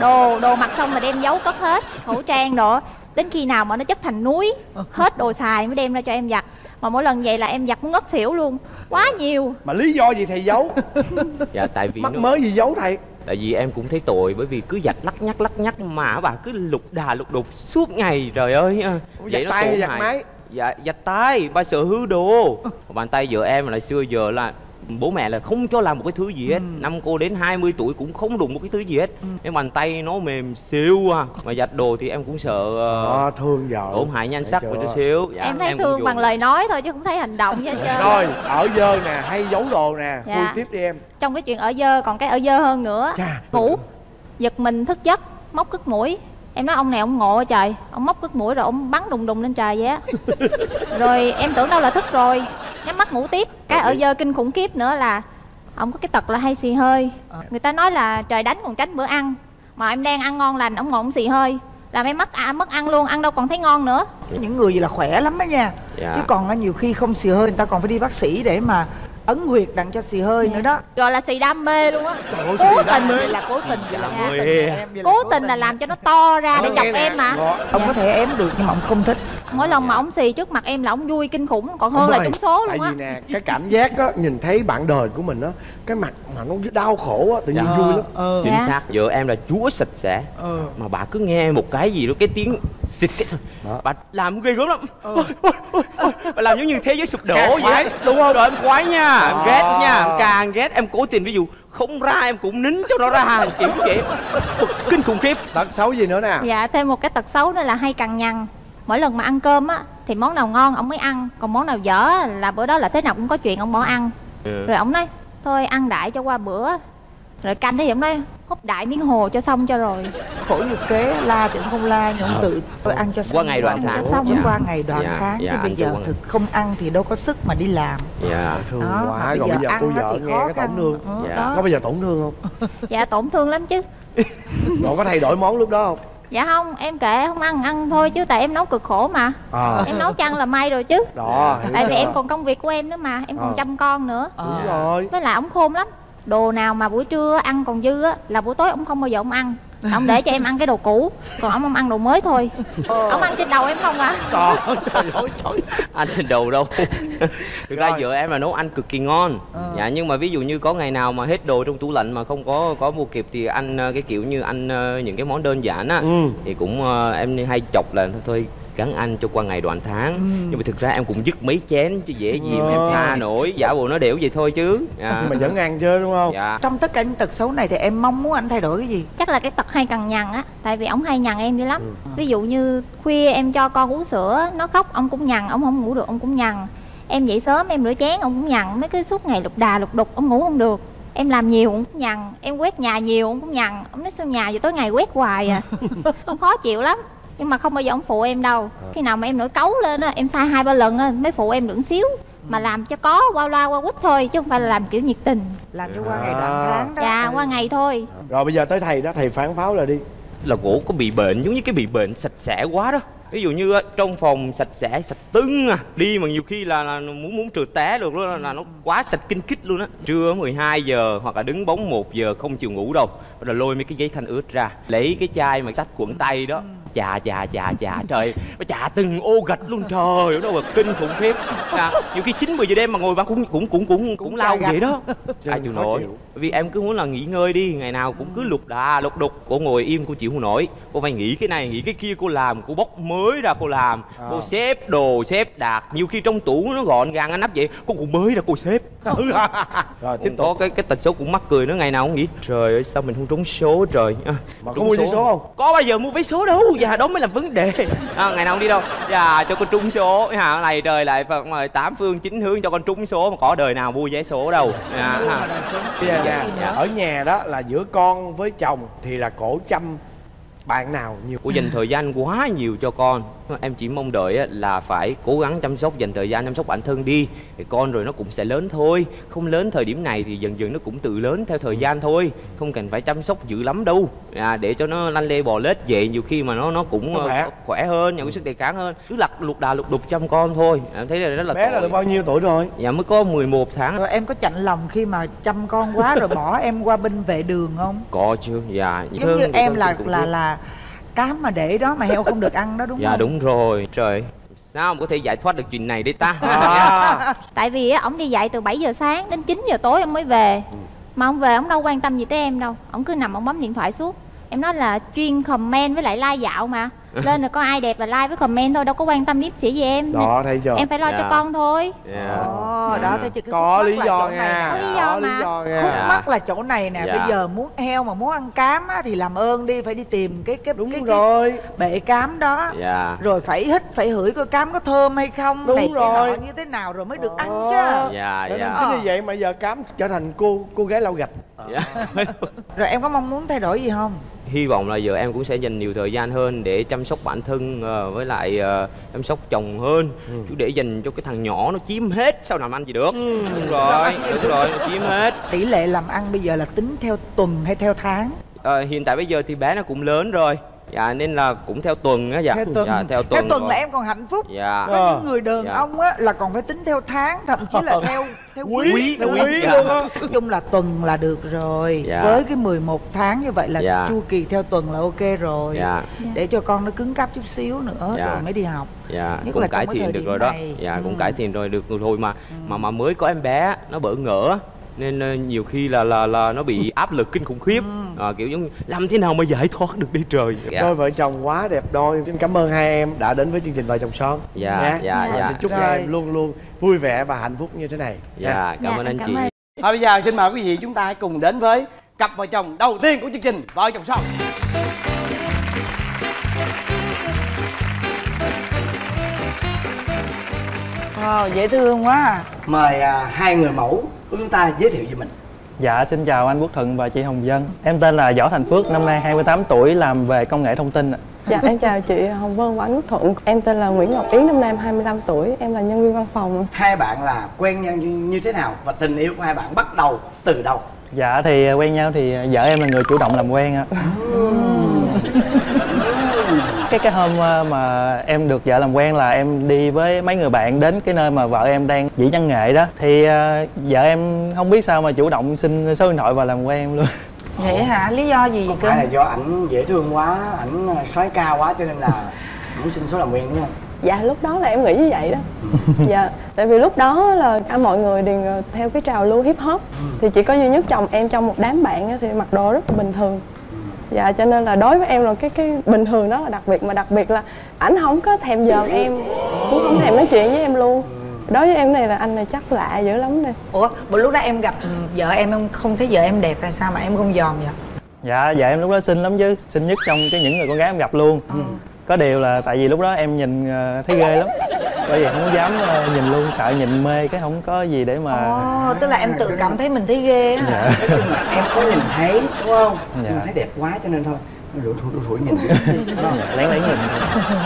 Đồ đồ mặc xong là đem giấu cất hết khẩu trang đồ. Đến khi nào mà nó chất thành núi hết đồ xài mới đem ra cho em giặt. Mà mỗi lần vậy là em giặt muốn ngất xỉu luôn. Quá nhiều. Mà lý do gì thầy giấu? Dạ tại vì mắc nó- mới gì giấu thầy tại vì em cũng thấy tội bởi vì cứ giặt lắc nhắc lắc nhắc mà bà cứ lục đà lục đục suốt ngày trời ơi. Giặt tay hay giặt máy? Dạ giặt tay ba sợ hư đồ. Bàn tay vợ em là xưa giờ là bố mẹ là không cho làm một cái thứ gì hết. Năm cô đến 20 tuổi cũng không đụng một cái thứ gì hết. Cái bàn tay nó mềm xíu à. Mà giặt đồ thì em cũng sợ à, thương vợ. tổn hại nhan sắc một chút xíu. Dạ, em thấy cũng thương bằng lời nói thôi chứ không thấy hành động gì hết trơn. Rồi ở dơ nè hay giấu đồ nè Dạ. khui tiếp đi em. Trong cái chuyện ở dơ còn cái ở dơ hơn nữa. Chà. ngủ giật mình thức giấc móc cứt mũi em nói ông này ông ngộ trời ông móc cứt mũi rồi ông bắn đùng đùng lên trời vậy á. Rồi em tưởng đâu là thức rồi nhắm mắt ngủ tiếp. Cái ở dơ kinh khủng khiếp nữa là ông có cái tật là hay xì hơi. Người ta nói là trời đánh còn tránh bữa ăn mà em đang ăn ngon lành ông ngồi ông xì hơi. Làm em mất à, mất ăn luôn ăn đâu còn thấy ngon nữa. Những người gì là khỏe lắm đó nha. Dạ. chứ còn nhiều khi không xì hơi người ta còn phải đi bác sĩ để mà ấn huyệt đặng cho xì hơi nữa đó. Gọi là xì đam mê luôn á. Trời ơi, cố xì tình đam mê. vậy là cố tình vậy là Dạ. cố tình. Em cố tình là làm cho nó to ra để Ông chọc em mà. Ông có thể ém được nhưng mà ông không thích mỗi lần mà ông xì trước mặt em là ông vui kinh khủng còn hơn Đúng là trúng số luôn á. vì nè cái cảm giác á nhìn thấy bạn đời của mình á cái mặt mà nó đau khổ á tự nhiên Dạ. vui lắm. ờ. Chính Dạ. xác. Vợ em là chúa sạch sẽ ờ. mà bà cứ nghe một cái gì đó cái tiếng xịt cái thôi. Đó. bà làm ghê gớm lắm. Ôi, ôi, ôi, ôi. bà làm giống như thế giới sụp đổ Càng vậy đúng không? Rồi em khoái nha em ghét nha em càng ghét. Em cố tình ví dụ không ra em cũng nín cho nó ra kiểu vậy. Kinh khủng khiếp. Tật xấu gì nữa nè? Dạ thêm một cái tật xấu nữa là hay cằn nhằn mỗi lần mà ăn cơm á thì món nào ngon ông mới ăn còn món nào dở á, là bữa đó là thế nào cũng có chuyện ông bỏ ăn Ừ. rồi ông nói thôi ăn đại cho qua bữa rồi canh thì ông nói húp đại miếng hồ cho xong cho rồi khổ như kế la thì cũng không la nhưng ông tự tôi ăn cho xong Qua ngày đoạn qua tháng. xong Dạ. qua ngày đoạn Dạ, tháng dạ, chứ bây giờ thực không ăn thì đâu có sức mà đi làm dạ thương đó quá mà rồi bây giờ cô ăn á vợ thì nghe khó cái tổn khăn. thương Ờ, Dạ. đó. có bao giờ tổn thương không dạ tổn thương lắm chứ còn có thay đổi món lúc đó không dạ không em kệ không ăn ăn thôi chứ tại em nấu cực khổ mà. À. Em nấu chăng là may rồi chứ. Đó tại vì chưa? em còn công việc của em nữa mà em còn Ờ. chăm con nữa. Đúng rồi. Với lại ông khôn lắm đồ nào mà buổi trưa ăn còn dư á là buổi tối ông không bao giờ ông ăn. Ông để cho em ăn cái đồ cũ còn ông không ăn đồ mới thôi. Ông ăn trên đầu em không à? Trời ơi, trời ơi trời ăn trên đầu đâu? Thực ra vợ em là nấu ăn cực kỳ ngon. Dạ nhưng mà ví dụ như có ngày nào mà hết đồ trong tủ lạnh mà không có có mua kịp thì ăn ờ, cái kiểu như ăn ờ, những cái món đơn giản á ừ. thì cũng ờ, em hay chọc là thôi, thôi gắn ăn cho qua ngày đoạn tháng. Nhưng mà thực ra em cũng dứt mấy chén chứ dễ gì mà em tha nổi. Giả bộ nó đều vậy thôi chứ. Dạ. mà vẫn ăn chơi đúng không? Dạ. Trong tất cả những tật xấu này thì em mong muốn anh thay đổi cái gì? Chắc là cái tật hay cằn nhằn á tại vì ông hay nhằn em dữ lắm. Ví dụ như khuya em cho con uống sữa nó khóc ông cũng nhằn ông không ngủ được ông cũng nhằn. Em dậy sớm em rửa chén ông cũng nhằn. Mấy cái suốt ngày lục đà lục đục ông ngủ không được. Em làm nhiều ông cũng nhằn. Em quét nhà nhiều ông cũng nhằn. Ông nói sao nhà giờ tối ngày quét hoài à? Ông khó chịu lắm nhưng mà không bao giờ ông phụ em đâu. Khi nào mà em nổi cáu lên á em sai hai ba lần á mới phụ em được xíu. Mà làm cho có qua loa qua quýt thôi chứ không phải là làm kiểu nhiệt tình. Làm cho qua ngày đoạn tháng đó. Dạ Ừ. qua ngày thôi. Rồi bây giờ tới thầy đó thầy phán pháo là đi. Là gỗ có bị bệnh giống như cái bị bệnh sạch sẽ quá đó ví dụ như trong phòng sạch sẽ sạch tưng à đi mà nhiều khi là, là muốn muốn trượt té được luôn là nó quá sạch kinh kích luôn á. Trưa 12 giờ hoặc là đứng bóng 1 giờ không chịu ngủ đâu bắt đầu lôi mấy cái giấy khăn ướt ra lấy cái chai mà sách quẩn tay đó. Chà chà chà chà trời nó chà từng ô gạch luôn trời nó mà kinh khủng khiếp. À, nhiều khi chín mười giờ đêm mà ngồi bạn cũng cũng cũng cũng cũng gạch. vậy đó. Ai chịu nổi. vì em cứ muốn là nghỉ ngơi đi ngày nào cũng cứ lục đà lục đục cô ngồi im cô chịu không nổi. Cô phải nghĩ cái này nghĩ cái kia cô làm cô bốc mơ mới ra cô làm. Cô xếp đồ xếp đạt nhiều khi trong tủ nó gọn gàng anh nắp vậy. Cô cũng mới ra cô xếp. Rồi tiếp cũng có tục cái cái tật xấu cũng mắc cười nó ngày nào cũng nghĩ trời ơi sao mình không trúng số trời? À, mà có mua vé số. không? Có bao giờ mua vé số đâu dạ đó mới là vấn đề. À, ngày nào không đi đâu. Dạ cho con trúng số. Hà này trời lại mời tám phương chín hướng cho con trúng số mà có đời nào mua vé số đâu. Dạ, dạ, dạ, dạ. ở nhà đó là giữa con với chồng thì là cổ chăm bạn nào nhiều cô dành thời gian quá nhiều cho con em chỉ mong đợi á, là phải cố gắng chăm sóc dành thời gian chăm sóc bản thân đi. Thì con rồi nó cũng sẽ lớn thôi. Không lớn thời điểm này thì dần dần nó cũng tự lớn theo thời gian thôi. Không cần phải chăm sóc dữ lắm đâu. À, để cho nó lăn lê bò lết về nhiều khi mà nó nó cũng Nó khỏe. ờ, khỏe hơn nhận cái sức đề kháng hơn. Cứ lặt lục đà lục đục chăm con thôi. Em thấy là rất là bé là tội. được bao nhiêu tuổi rồi? Dạ mới có 11 tháng. Rồi em có chạnh lòng khi mà chăm con quá rồi bỏ em qua bên vệ đường không? Có chưa dạ. Giống như em là là là cám mà để đó mà heo không được ăn đó đúng dạ không? đúng rồi. Trời. Sao mà có thể giải thoát được chuyện này đấy ta? À, tại vì á ổng đi dạy từ 7 giờ sáng đến 9 giờ tối ông mới về. Mà ông về ông đâu quan tâm gì tới em đâu. Ổng cứ nằm ông bấm điện thoại suốt. Em nói là chuyên comment với lại like dạo mà lên rồi có ai đẹp là like với comment thôi đâu có quan tâm liếp sĩ gì em đó thấy chưa em phải lo Dạ. cho con thôi dạ Ồ, đó thấy chưa có lý là do nha nè. Có lý do có lý mà. do khúc Dạ. mắc là chỗ này nè Dạ. bây giờ muốn heo mà muốn ăn cám á, thì làm ơn đi phải đi tìm cái cái đúng cái, rồi cái bệ cám đó dạ rồi phải hít phải hửi coi cám có thơm hay không Đúng này rồi. như thế nào rồi mới được ăn Ờ. chứ dạ dạ chính vì vậy mà giờ cám trở thành cô cô gái lau gạch Dạ. rồi em có mong muốn thay đổi gì không hy vọng là giờ em cũng sẽ dành nhiều thời gian hơn để chăm sóc bản thân ờ, với lại ờ, chăm sóc chồng hơn. Chứ để dành cho cái thằng nhỏ nó chiếm hết sao làm ăn gì được. Đúng rồi đúng rồi nó chiếm hết. Tỷ lệ làm ăn bây giờ là tính theo tuần hay theo tháng? Ờ, hiện tại bây giờ thì bé nó cũng lớn rồi dạ nên là cũng theo tuần á dạ theo tuần dạ, theo tuần tuần rồi. là em còn hạnh phúc dạ có Ờ. những người đàn Dạ. ông á là còn phải tính theo tháng thậm chí là theo theo quý, quý quý Dạ. luôn á nói chung là tuần là được rồi Dạ. với cái 11 tháng như vậy là Dạ. chu kỳ theo tuần là ok rồi dạ để cho con nó cứng cáp chút xíu nữa Dạ. rồi mới đi học dạ Nhất cũng là cải thiện được rồi đó này. dạ cũng Ừ. cải thiện rồi được rồi mà mà mà mới có em bé nó bỡ ngỡ nên ờ, nhiều khi là là là nó bị áp lực kinh khủng khiếp. Ờ, kiểu giống như làm thế nào mà giải thoát được đi trời? Dạ. đôi vợ chồng quá đẹp đôi. Xin cảm ơn hai em đã đến với chương trình vợ chồng son. Dạ, Nha. dạ, Và dạ. xin chúc hai em luôn luôn vui vẻ và hạnh phúc như thế này. Dạ cảm Dạ, ơn anh cảm chị. ơn. Và bây giờ xin mời quý vị chúng ta hãy cùng đến với cặp vợ chồng đầu tiên của chương trình vợ chồng son. Wow, dễ thương quá à. mời à, hai người mẫu của chúng ta giới thiệu về mình. Dạ, xin chào anh Quốc Thuận và chị Hồng Dân Em tên là Võ Thành Phước, năm nay 28 tuổi, làm về công nghệ thông tin ạ. Dạ em chào chị Hồng Vân và anh Quốc Thuận. Em tên là Nguyễn Ngọc Yến, năm nay em 25 tuổi Em là nhân viên văn phòng. Hai bạn là quen nhau như, như thế nào? Và tình yêu của hai bạn bắt đầu từ đâu? Dạ thì quen nhau thì vợ em là người chủ động làm quen ạ cái cái hôm ờ, mà em được vợ làm quen là em đi với mấy người bạn đến cái nơi mà vợ em đang diễn văn nghệ đó. Thì ờ, vợ em không biết sao mà chủ động xin số điện thoại và làm quen em luôn. Vậy hả? Lý do gì không cơ phải là do ảnh dễ thương quá ảnh à, soái cao quá cho nên là muốn xin số làm quen đúng không? Dạ lúc đó là em nghĩ như vậy đó. Dạ tại vì lúc đó là mọi người đều ờ, theo cái trào lưu hip hop. Thì chỉ có duy nhất chồng em trong một đám bạn á thì mặc đồ rất là bình thường Dạ cho nên là đối với em là cái cái bình thường đó là đặc biệt Mà đặc biệt là ảnh không có thèm dòm em Cũng không thèm nói chuyện với em luôn. Đối với em này là anh này chắc lạ dữ lắm nè. Ủa bữa lúc đó em gặp ừ, vợ em em không thấy vợ em đẹp hay sao mà em không dòm vậy? Dạ vợ em lúc đó xinh lắm chứ xinh nhất trong cái những người con gái em gặp luôn có điều là tại vì lúc đó em nhìn ờ, thấy ghê lắm. Bởi vì không dám ờ, nhìn luôn sợ nhìn mê cái không có gì để mà ồ tức là em tự cảm thấy mình thấy ghê á là em có nhìn thấy đúng không? Dạ. nhưng thấy đẹp quá cho nên thôi rủi rủi rủi, rủi nhìn. Không? lén lén nhìn.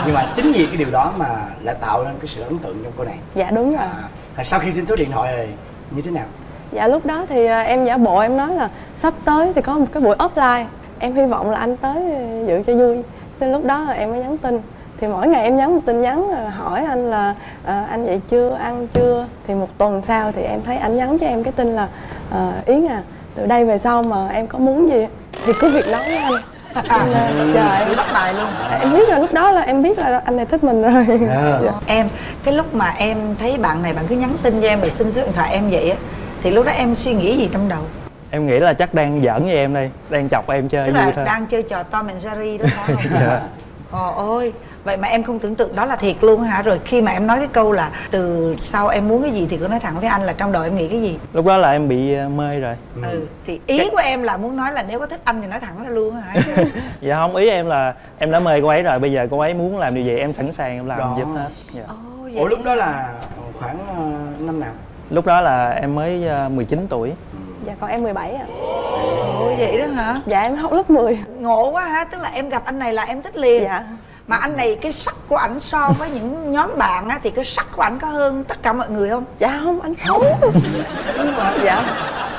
Nhưng mà chính vì cái điều đó mà lại tạo nên cái sự ấn tượng trong cô này. Dạ đúng rồi. À, là sau khi xin số điện thoại rồi như thế nào? Dạ lúc đó thì à, em giả bộ em nói là sắp tới thì có một cái buổi offline. Em hy vọng là anh tới ờ, dự cho vui Thế lúc đó là em mới nhắn tin. Thì mỗi ngày em nhắn một tin nhắn ờ, hỏi anh là ờ, anh dậy chưa, ăn chưa? Thì một tuần sau thì em thấy anh nhắn cho em cái tin là ờ, Yến à, từ đây về sau mà em có muốn gì thì cứ việc nói với anh. Là, Trời bắt bài luôn. em biết rồi lúc đó là em biết là anh này thích mình rồi. À. Dạ. em cái lúc mà em thấy bạn này bạn cứ nhắn tin cho em để xin số điện thoại em vậy á thì lúc đó em suy nghĩ gì trong đầu em nghĩ là chắc đang giỡn với em đây đang chọc em chơi tức vui là thôi đang chơi trò Tom and Jerry đó phải không Dạ. Trời ơi, vậy mà em không tưởng tượng đó là thiệt luôn hả? Rồi khi mà em nói cái câu là từ sau em muốn cái gì thì cứ nói thẳng với anh là trong đầu em nghĩ cái gì? lúc đó là em bị ờ, mê rồi Ừ, thì ý của em là muốn nói là nếu có thích anh thì nói thẳng ra luôn hả? dạ không ý em là em đã mê cô ấy rồi bây giờ cô ấy muốn làm điều gì em sẵn sàng em làm Đó. giúp hết dạ. Ồ, vậy ủa lúc đó là khoảng ờ, năm nào lúc đó là em mới ờ, 19 tuổi. Dạ còn em 17 ạ. Ồ, vậy đó hả? dạ em học lớp 10 Ngộ quá ha, tức là em gặp anh này là em thích liền. Dạ. Mà anh này cái sắc của ảnh so với những nhóm bạn á Thì cái sắc của ảnh có hơn tất cả mọi người không? dạ không anh xấu. Dạ.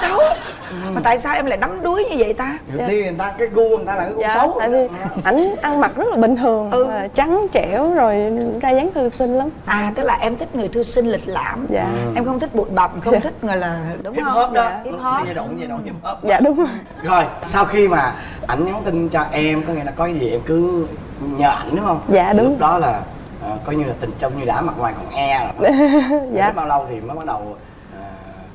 Xấu Mà tại sao em lại đắm đuối như vậy ta? nhiều khi người ta cái gu người ta là cái gu dạ xấu. tại vì ảnh ăn mặc rất là bình thường Ừ. trắng trẻo rồi ra dáng thư sinh lắm. À tức là em thích người thư sinh lịch lãm. Dạ. Em không thích bụi bặm, không thích người là đúng hip không? hop đó. Dạ, hip hop. Giai đoạn giai đoạn hip hop dạ đúng rồi. Rồi sau khi mà ảnh nhắn tin cho em có nghĩa là có gì em cứ nhờ ảnh đúng không? Dạ, đúng. lúc đó là ờ, coi như là tình trong như đã mặt ngoài còn e rồi. Dạ. Dạ. bao lâu thì mới bắt đầu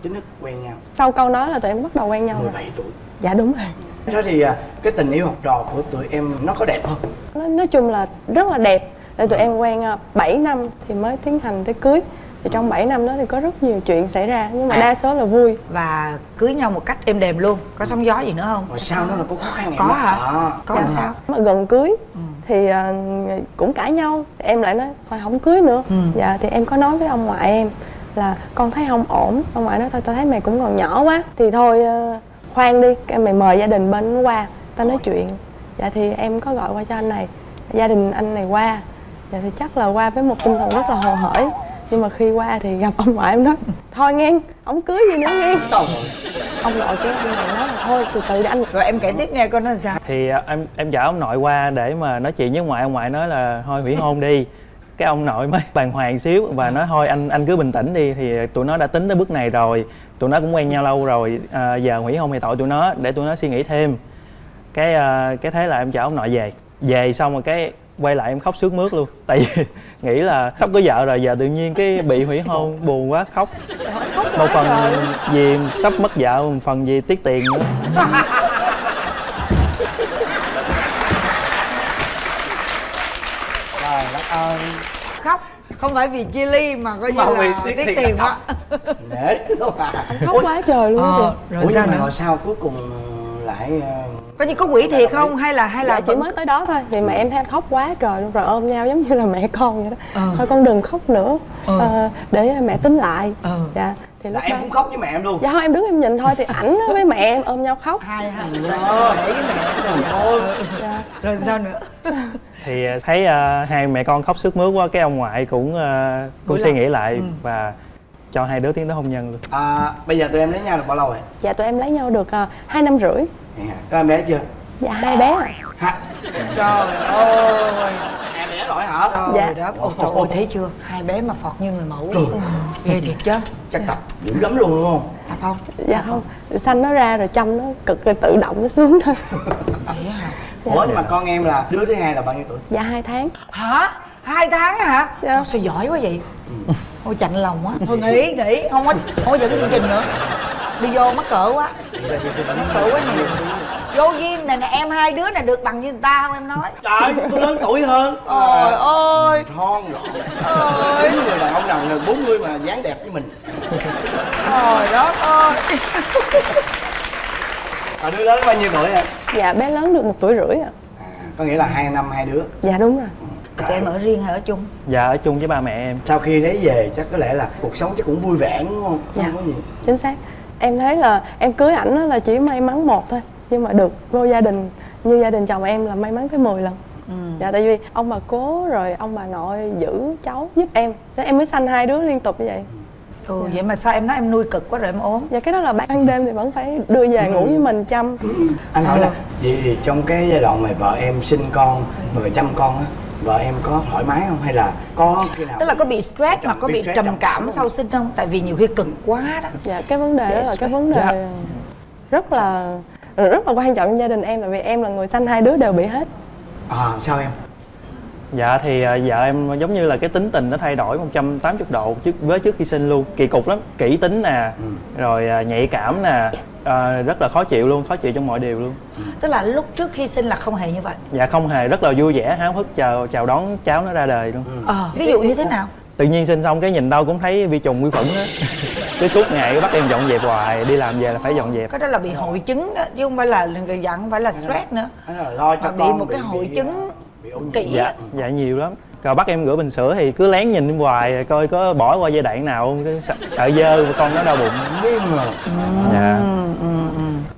chính thức quen nhau. Sau câu nói là tụi em bắt đầu quen nhau rồi. 17 tuổi. Dạ đúng rồi. Thế thì à, cái tình yêu học trò của tụi em nó có đẹp không? Nói, nói chung là rất là đẹp. Tại tụi em quen à, 7 năm thì mới tiến hành tới cưới. Thì trong 7 năm đó thì có rất nhiều chuyện xảy ra nhưng mà À. đa số là vui. Và cưới nhau một cách êm đềm luôn. Có sóng gió gì nữa không? rồi sau đó là có khó khăn Có hả? Đó. Có làm sao? mà gần cưới thì à, cũng cãi nhau. Em lại nói thôi không cưới nữa. Ừ. dạ thì em có nói với ông ngoại em là con thấy không ổn ông ngoại nói thôi tao thấy mày cũng còn nhỏ quá thì thôi à, khoan đi cái mày mời gia đình bên nó qua tao nói chuyện. Dạ thì em có gọi qua cho anh này gia đình anh này qua. Dạ thì chắc là qua với một tinh thần rất là hồ hởi nhưng mà khi qua thì gặp ông ngoại em nói thôi nghe ông cưới gì nữa nghe. Ông nội cái anh này nói là thôi từ từ để anh. Rồi em kể tiếp nghe coi nó làm sao. Thì à, em em chở ông nội qua để mà nói chuyện với ngoại ông ngoại nói là thôi hủy hôn đi cái ông nội mới bàng hoàng xíu và nói thôi anh anh cứ bình tĩnh đi. Thì tụi nó đã tính tới bước này rồi tụi nó cũng quen nhau lâu rồi. À, giờ hủy hôn thì tội tụi nó để tụi nó suy nghĩ thêm. Cái à, cái thế là em chở ông nội về. Về xong rồi cái quay lại em khóc sướt mướt luôn. Tại vì nghĩ là sắp có vợ rồi giờ tự nhiên cái bị hủy hôn buồn quá khóc. Một phần vì sắp mất vợ một phần vì tiếc tiền nữa trời đất ơi Khóc Không phải vì chia ly mà coi như Mà vì là tiếc tiếc tiền quá nể luôn à khóc quá trời luôn Ờ, rồi Ủa sao nhưng mà nữa? hồi sau cuối cùng lại ờ, Có như có quỷ thiệt không? Hay là hay là dạ chỉ mới tới đó thôi thì mà em thấy anh khóc quá trời luôn rồi ôm nhau giống như là mẹ con vậy đó Ờ. thôi con đừng khóc nữa Ờ. ờ, để mẹ tính lại Ờ. dạ thì là lúc em đó cũng khóc với mẹ em luôn dạ thôi em đứng em nhìn thôi thì ảnh với mẹ em ôm nhau khóc Hai ha Ờ. Để với mẹ rồi Ôi. dạ. Rồi sao nữa? thì à, thấy à, hai mẹ con khóc sướt mướt quá cái ông ngoại cũng à, cũng suy nghĩ lại Ừ. và cho hai đứa tiến tới hôn nhân luôn à, bây giờ tụi em lấy nhau được bao lâu rồi dạ tụi em lấy nhau được uh, hai năm rưỡi Dạ. có em bé chưa dạ hai bé à. ha Trời ơi em bé rồi hả Trời Dạ. đất Ôi trời ơi thấy chưa? Hai bé mà phọt như người mẫu Trời. Ghê thiệt chứ chắc tập dữ lắm luôn đúng không Tập không? dạ không xanh nó ra rồi trong nó cực rồi tự động nó xuống thôi Vậy hả? Ủa nhưng mà con em là đứa thứ hai là bao nhiêu tuổi? Dạ hai tháng. Hả? Hai tháng hả? Dạ. Trời, sao giỏi quá vậy? Ôi chạnh lòng quá. Thôi nghỉ, nghỉ. Không có, không có dẫn chương trình nữa. Đi vô mắc cỡ quá. Mắc cỡ quá nhiều Vô duyên này nè em hai đứa này được bằng như người ta không em nói? Trời tôi lớn tuổi hơn. Trời ơi. thon gọn Ơi Hiếm người đàn ông nào gần 40 mà dáng đẹp với mình. Trời đất ơi à, đứa lớn bao nhiêu tuổi em dạ bé lớn được một tuổi rưỡi à à, có nghĩa là hai năm hai đứa. Dạ đúng rồi. Thì em ở riêng hay ở chung? dạ ở chung với ba mẹ em. Sau khi lấy về chắc có lẽ là cuộc sống chắc cũng vui vẻ đúng không? Dạ. không có gì. chính xác. Em thấy là em cưới ảnh á là chỉ may mắn một thôi nhưng mà được vô gia đình như gia đình chồng em là may mắn tới 10 lần. Dạ tại vì ông bà cố rồi ông bà nội giữ cháu giúp em thế em mới sanh hai đứa liên tục như vậy Ừ, vậy mà sao em nói em nuôi cực quá rồi em ốm? dạ cái đó là ban đêm thì vẫn phải đưa về ngủ với mình chăm. Anh hỏi là vậy thì trong cái giai đoạn mà vợ em sinh con mà chăm con á vợ em có thoải mái không? Hay là có khi nào Tức là có bị stress hoặc có bị trầm cảm sau sinh không? Tại vì nhiều khi cực quá đó. Dạ cái vấn đề đó là Yes, cái vấn đề dạ. rất là rất là quan trọng trong gia đình em. Tại vì em là người sanh hai đứa đều bị hết. À sao em Dạ thì à, vợ em giống như là cái tính tình nó thay đổi 180 độ trước với trước khi sinh luôn. Kỳ cục lắm, kỹ tính nè, rồi à, nhạy cảm nè à, Rất là khó chịu luôn, khó chịu trong mọi điều luôn. Tức là lúc trước khi sinh là không hề như vậy? Dạ không hề, rất là vui vẻ, háo hức chào chào đón cháu nó ra đời luôn. Ờ ví dụ như thế nào? Tự nhiên sinh xong cái nhìn đâu cũng thấy vi trùng vi khuẩn hết. Cái suốt ngày cứ bắt em dọn dẹp hoài, đi làm về là phải dọn dẹp. Cái đó là bị hội chứng đó chứ không phải là không phải là stress nữa. Là lo cho mà bị con một cái hội bị, chứng bị ung kỹ Dạ, dạ nhiều lắm. Rồi bắt em rửa bình sữa thì cứ lén nhìn em hoài coi có bỏ qua giai đoạn nào không sợ, sợ dơ con nó đau bụng. Biết mà. Dạ. Ừ,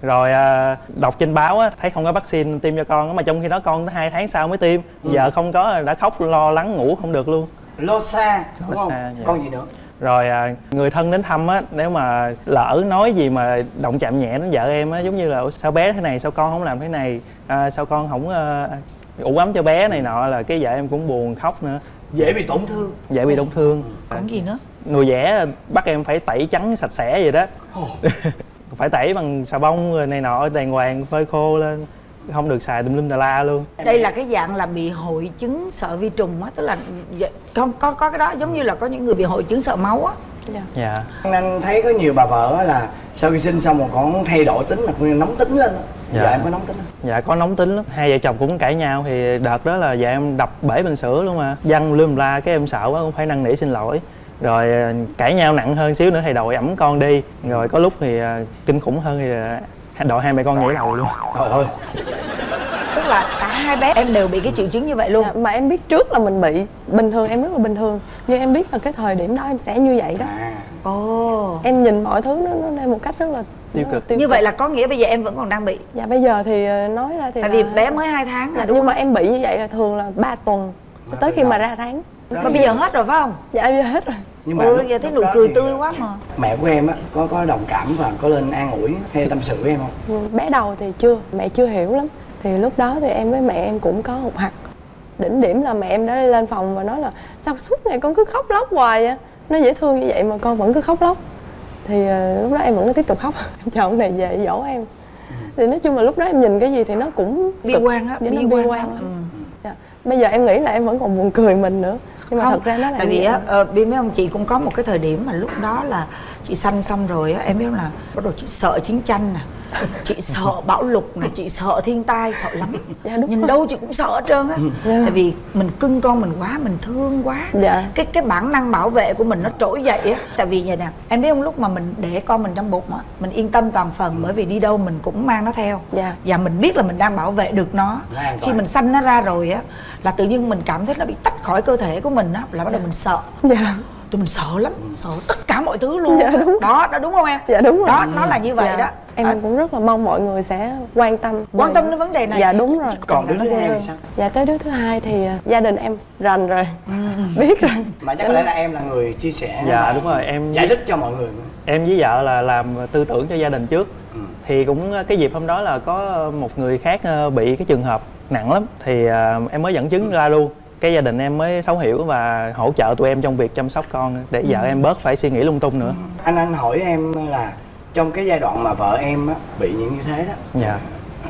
rồi à, đọc trên báo á thấy không có vaccine tiêm cho con á, mà trong khi đó con tới hai tháng sau mới tiêm. Giờ không có đã khóc lo lắng ngủ không được luôn. Lo xa đúng Lo không? xa, dạ. con gì nữa? Rồi à, người thân đến thăm á nếu mà lỡ nói gì mà động chạm nhẹ đến vợ em á giống như là "Ủa, sao bé thế này sao con không làm thế này? À, sao con không à, ủ ấm cho bé này nọ là cái vợ em cũng buồn khóc nữa. Dễ bị tổn thương. Dễ bị tổn thương. Còn gì nữa? Người vẽ bắt em phải tẩy trắng sạch sẽ vậy đó. Phải tẩy bằng xà bông rồi này nọ đàng hoàng phơi khô lên không được xài tùm lum tà la luôn. Đây là cái dạng là bị hội chứng sợ vi trùng á tức là dạ, không có có cái đó giống như là có những người bị hội chứng sợ máu á. Dạ. Dạ. Anh thấy có nhiều bà vợ á là sau khi sinh xong rồi còn thay đổi tính là nóng tính lên á. Dạ. dạ. em có nóng tính không? Dạ có nóng tính lắm. Hai vợ chồng cũng cãi nhau thì đợt đó là vợ em đập bể bình sữa luôn mà. Văng lum la cái em sợ quá cũng phải năn nỉ xin lỗi. Rồi à, cãi nhau nặng hơn xíu nữa thì đội ẩm con đi. Rồi có lúc thì à, kinh khủng hơn thì à, đội hai mẹ con nhảy đầu luôn. Trời ơi. Tức là cả hai bé em đều bị cái triệu chứng như vậy luôn. Dạ, mà em biết trước là mình bị bình thường em rất là bình thường. Nhưng em biết là cái thời điểm đó em sẽ như vậy đó. À. Ồ. Em nhìn mọi thứ nó nó theo một cách rất là Tiêu cực. như vậy là có nghĩa bây giờ em vẫn còn đang bị? Dạ bây giờ thì ờ, nói ra thì tại vì là- bé mới 2 tháng dạ, rồi đúng nhưng không? mà em bị như vậy là thường là 3 tuần cho tới khi mà ra tháng mà bây giờ hết rồi phải không? Dạ em giờ hết rồi. Nhưng ừ lúc- giờ thấy nụ cười tươi quá mà. mẹ của em á có có đồng cảm và có lên an ủi hay tâm sự với em không? Ừ, bé đầu thì chưa mẹ chưa hiểu lắm. Thì lúc đó thì em với mẹ em cũng có hụt hặc đỉnh điểm là mẹ em đã lên phòng và nói là sao suốt ngày con cứ khóc lóc hoài á nó dễ thương như vậy mà con vẫn cứ khóc lóc. Thì ờ, lúc đó em vẫn tiếp tục khóc. Em chờ ông này về dỗ em. Thì nói chung là lúc đó em nhìn cái gì thì nó cũng bi quan á bi quan lắm. Ừ. dạ. bây giờ em nghĩ là em vẫn còn buồn cười mình nữa nhưng mà không thật ra nó là tại vì á ờ, biết mấy ông chị cũng có một cái thời điểm mà lúc đó là chị sanh xong rồi á em biết không là bắt đầu chị sợ chiến tranh nè chị sợ bão lụt nè chị sợ thiên tai sợ lắm. Dạ, đúng nhìn rồi. đâu chị cũng sợ hết trơn á. Dạ. tại vì mình cưng con mình quá mình thương quá. Dạ. cái cái bản năng bảo vệ của mình nó trỗi dậy á. Tại vì vậy nè em biết không lúc mà mình để con mình trong bụng á mình yên tâm toàn phần bởi vì đi đâu mình cũng mang nó theo. Dạ. và mình biết là mình đang bảo vệ được nó. Khi mình sanh nó ra rồi á là tự nhiên mình cảm thấy nó bị tách khỏi cơ thể của mình á là bắt đầu mình sợ. Dạ tụi mình sợ lắm sợ tất cả mọi thứ luôn. Dạ, đúng. đó đó đúng không em? Dạ đúng rồi. Đó nó là như vậy Dạ. đó. Em À, cũng rất là mong mọi người sẽ quan tâm quan tâm đến vấn đề này. Dạ đúng rồi. Còn đứa thứ hai thì sao? Dạ tới đứa thứ hai thì ờ, gia đình em rành rồi. Ừ. biết rồi. Mà chắc có lẽ là em là người chia sẻ. Dạ, đúng rồi, em- giải thích cho mọi người em với vợ là làm tư tưởng cho gia đình trước. Ừ. thì cũng cái dịp hôm đó là có một người khác ờ, bị cái trường hợp nặng lắm. Thì em mới dẫn chứng ra luôn cái gia đình em mới thấu hiểu và hỗ trợ tụi em trong việc chăm sóc con để vợ em bớt phải suy nghĩ lung tung nữa. Anh anh hỏi em là trong cái giai đoạn mà vợ em á, bị những như thế đó Dạ.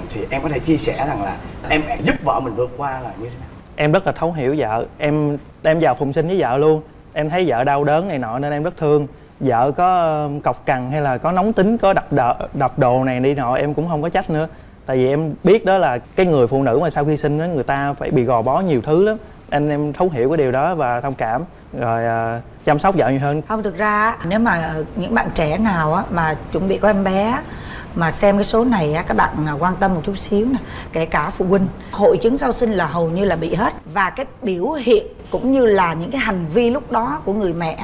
thì em có thể chia sẻ rằng là em giúp vợ mình vượt qua là như thế nào? Em rất là thấu hiểu vợ. Em em vào phụng sinh với vợ luôn. Em thấy vợ đau đớn này nọ nên em rất thương. Vợ có ờ, cọc cằn hay là có nóng tính có đập đợ, đập đồ này đi nọ em cũng không có trách nữa. Tại vì em biết đó là cái người phụ nữ mà sau khi sinh đó người ta phải bị gò bó nhiều thứ lắm anh em thấu hiểu cái điều đó và thông cảm rồi ờ, chăm sóc vợ nhiều hơn. Không thực ra á, nếu mà ờ, những bạn trẻ nào á mà chuẩn bị có em bé mà xem cái số này á các bạn à, quan tâm một chút xíu nè kể cả phụ huynh hội chứng sau sinh là hầu như là bị hết. Và cái biểu hiện cũng như là những cái hành vi lúc đó của người mẹ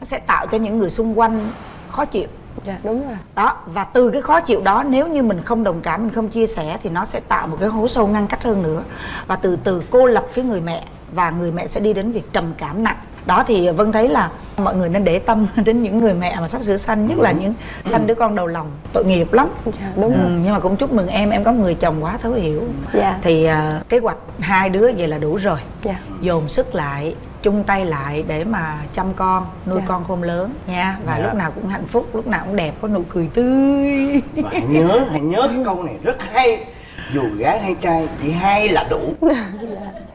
nó sẽ tạo cho những người xung quanh khó chịu. Dạ đúng rồi. Đó và từ cái khó chịu đó nếu như mình không đồng cảm mình không chia sẻ thì nó sẽ tạo một cái hố sâu ngăn cách hơn nữa. Và từ từ cô lập cái người mẹ và người mẹ sẽ đi đến việc trầm cảm nặng. Đó thì vân thấy là mọi người nên để tâm đến những người mẹ mà sắp sửa sanh nhất là những sanh đứa con đầu lòng. Tội nghiệp lắm. Dạ đúng ừ, rồi. nhưng mà cũng chúc mừng em em có người chồng quá thấu hiểu. Dạ. thì à, kế hoạch hai đứa vậy là đủ rồi. Dạ. Dồn sức lại chung tay lại để mà chăm con nuôi Dạ. con khôn lớn nha. Và Dạ. lúc nào cũng hạnh phúc lúc nào cũng đẹp có nụ cười tươi. Và hãy nhớ hãy nhớ cái câu này rất hay dù gái hay trai chỉ hai là đủ.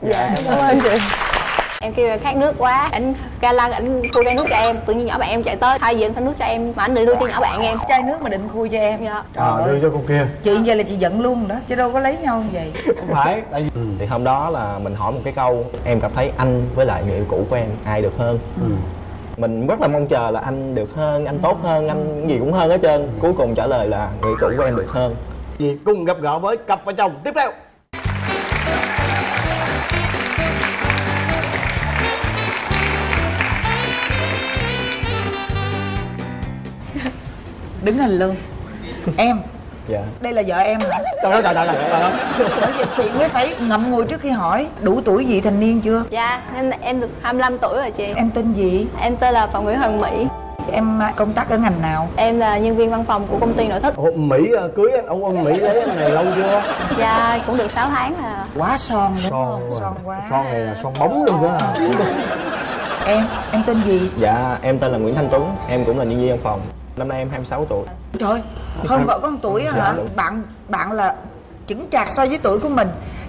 Dạ cảm ơn chị. Em kêu khát nước quá ảnh ca lăng ảnh khui chai nước cho em. Tự nhiên nhỏ bạn em chạy tới thay vì anh pha nước cho em mà ảnh đi đưa cho nhỏ bạn em. Chai nước mà định khui cho em. Dạ. Trời à, ơi. đưa cho con kia. Chị vậy là chị giận luôn đó chứ đâu có lấy nhau như vậy. Không phải tại vì Ừ, thì hôm đó là mình hỏi một cái câu em cảm thấy anh với lại người yêu cũ của em ai được hơn? Ừ. mình rất là mong chờ là anh được hơn anh tốt hơn anh gì cũng hơn hết trơn. Cuối cùng trả lời là người cũ của em được hơn Vì cùng gặp gỡ với cặp vợ chồng tiếp theo. Đứng hình luôn em. Dạ. Đây là vợ em. Hả trời ơi trời ơi trời ơi. Bởi vì chị mới phải ngậm ngùi trước khi hỏi đủ tuổi vị thành niên chưa? Dạ em em được 25 tuổi rồi chị. Em tên gì? Em tên là phạm nguyễn hoàng mỹ em à, công tác ở ngành nào? Em là nhân viên văn phòng của công ty nội thất. Ủa, mỹ à, cưới anh ông quân mỹ lấy anh này lâu chưa? Dạ cũng được 6 tháng à. Quá son đúng son không? quá. son quá. Son này là son bóng luôn đó. Em em tên gì? Dạ em tên là nguyễn thanh tuấn em cũng là nhân viên văn phòng. Năm nay em 26 tuổi. Trời hơn vợ có một tuổi á Dạ, hả đúng. bạn bạn là chững chạc so với tuổi của mình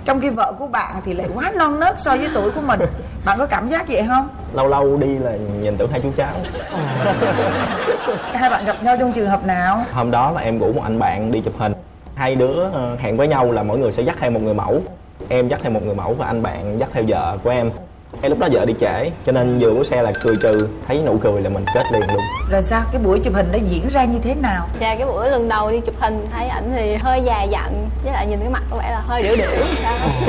trong khi vợ của bạn thì lại quá non nớt so với tuổi của mình. Bạn có cảm giác vậy không? Lâu lâu đi là nhìn tưởng hai chú cháu. Hai bạn gặp nhau trong trường hợp nào? Hôm đó là em rủ một anh bạn đi chụp hình. Hai đứa ờ, hẹn với nhau là mỗi người sẽ dắt theo một người mẫu. Em dắt theo một người mẫu và anh bạn dắt theo vợ của em em lúc đó vợ đi trễ cho nên vừa của xe là cười trừ. Thấy nụ cười là mình kết liền luôn. Rồi sao? Cái buổi chụp hình nó diễn ra như thế nào? Dạ cái bữa lần đầu đi chụp hình thấy ảnh thì hơi già dặn với lại nhìn cái mặt có vẻ là hơi điểu điểu sao đó.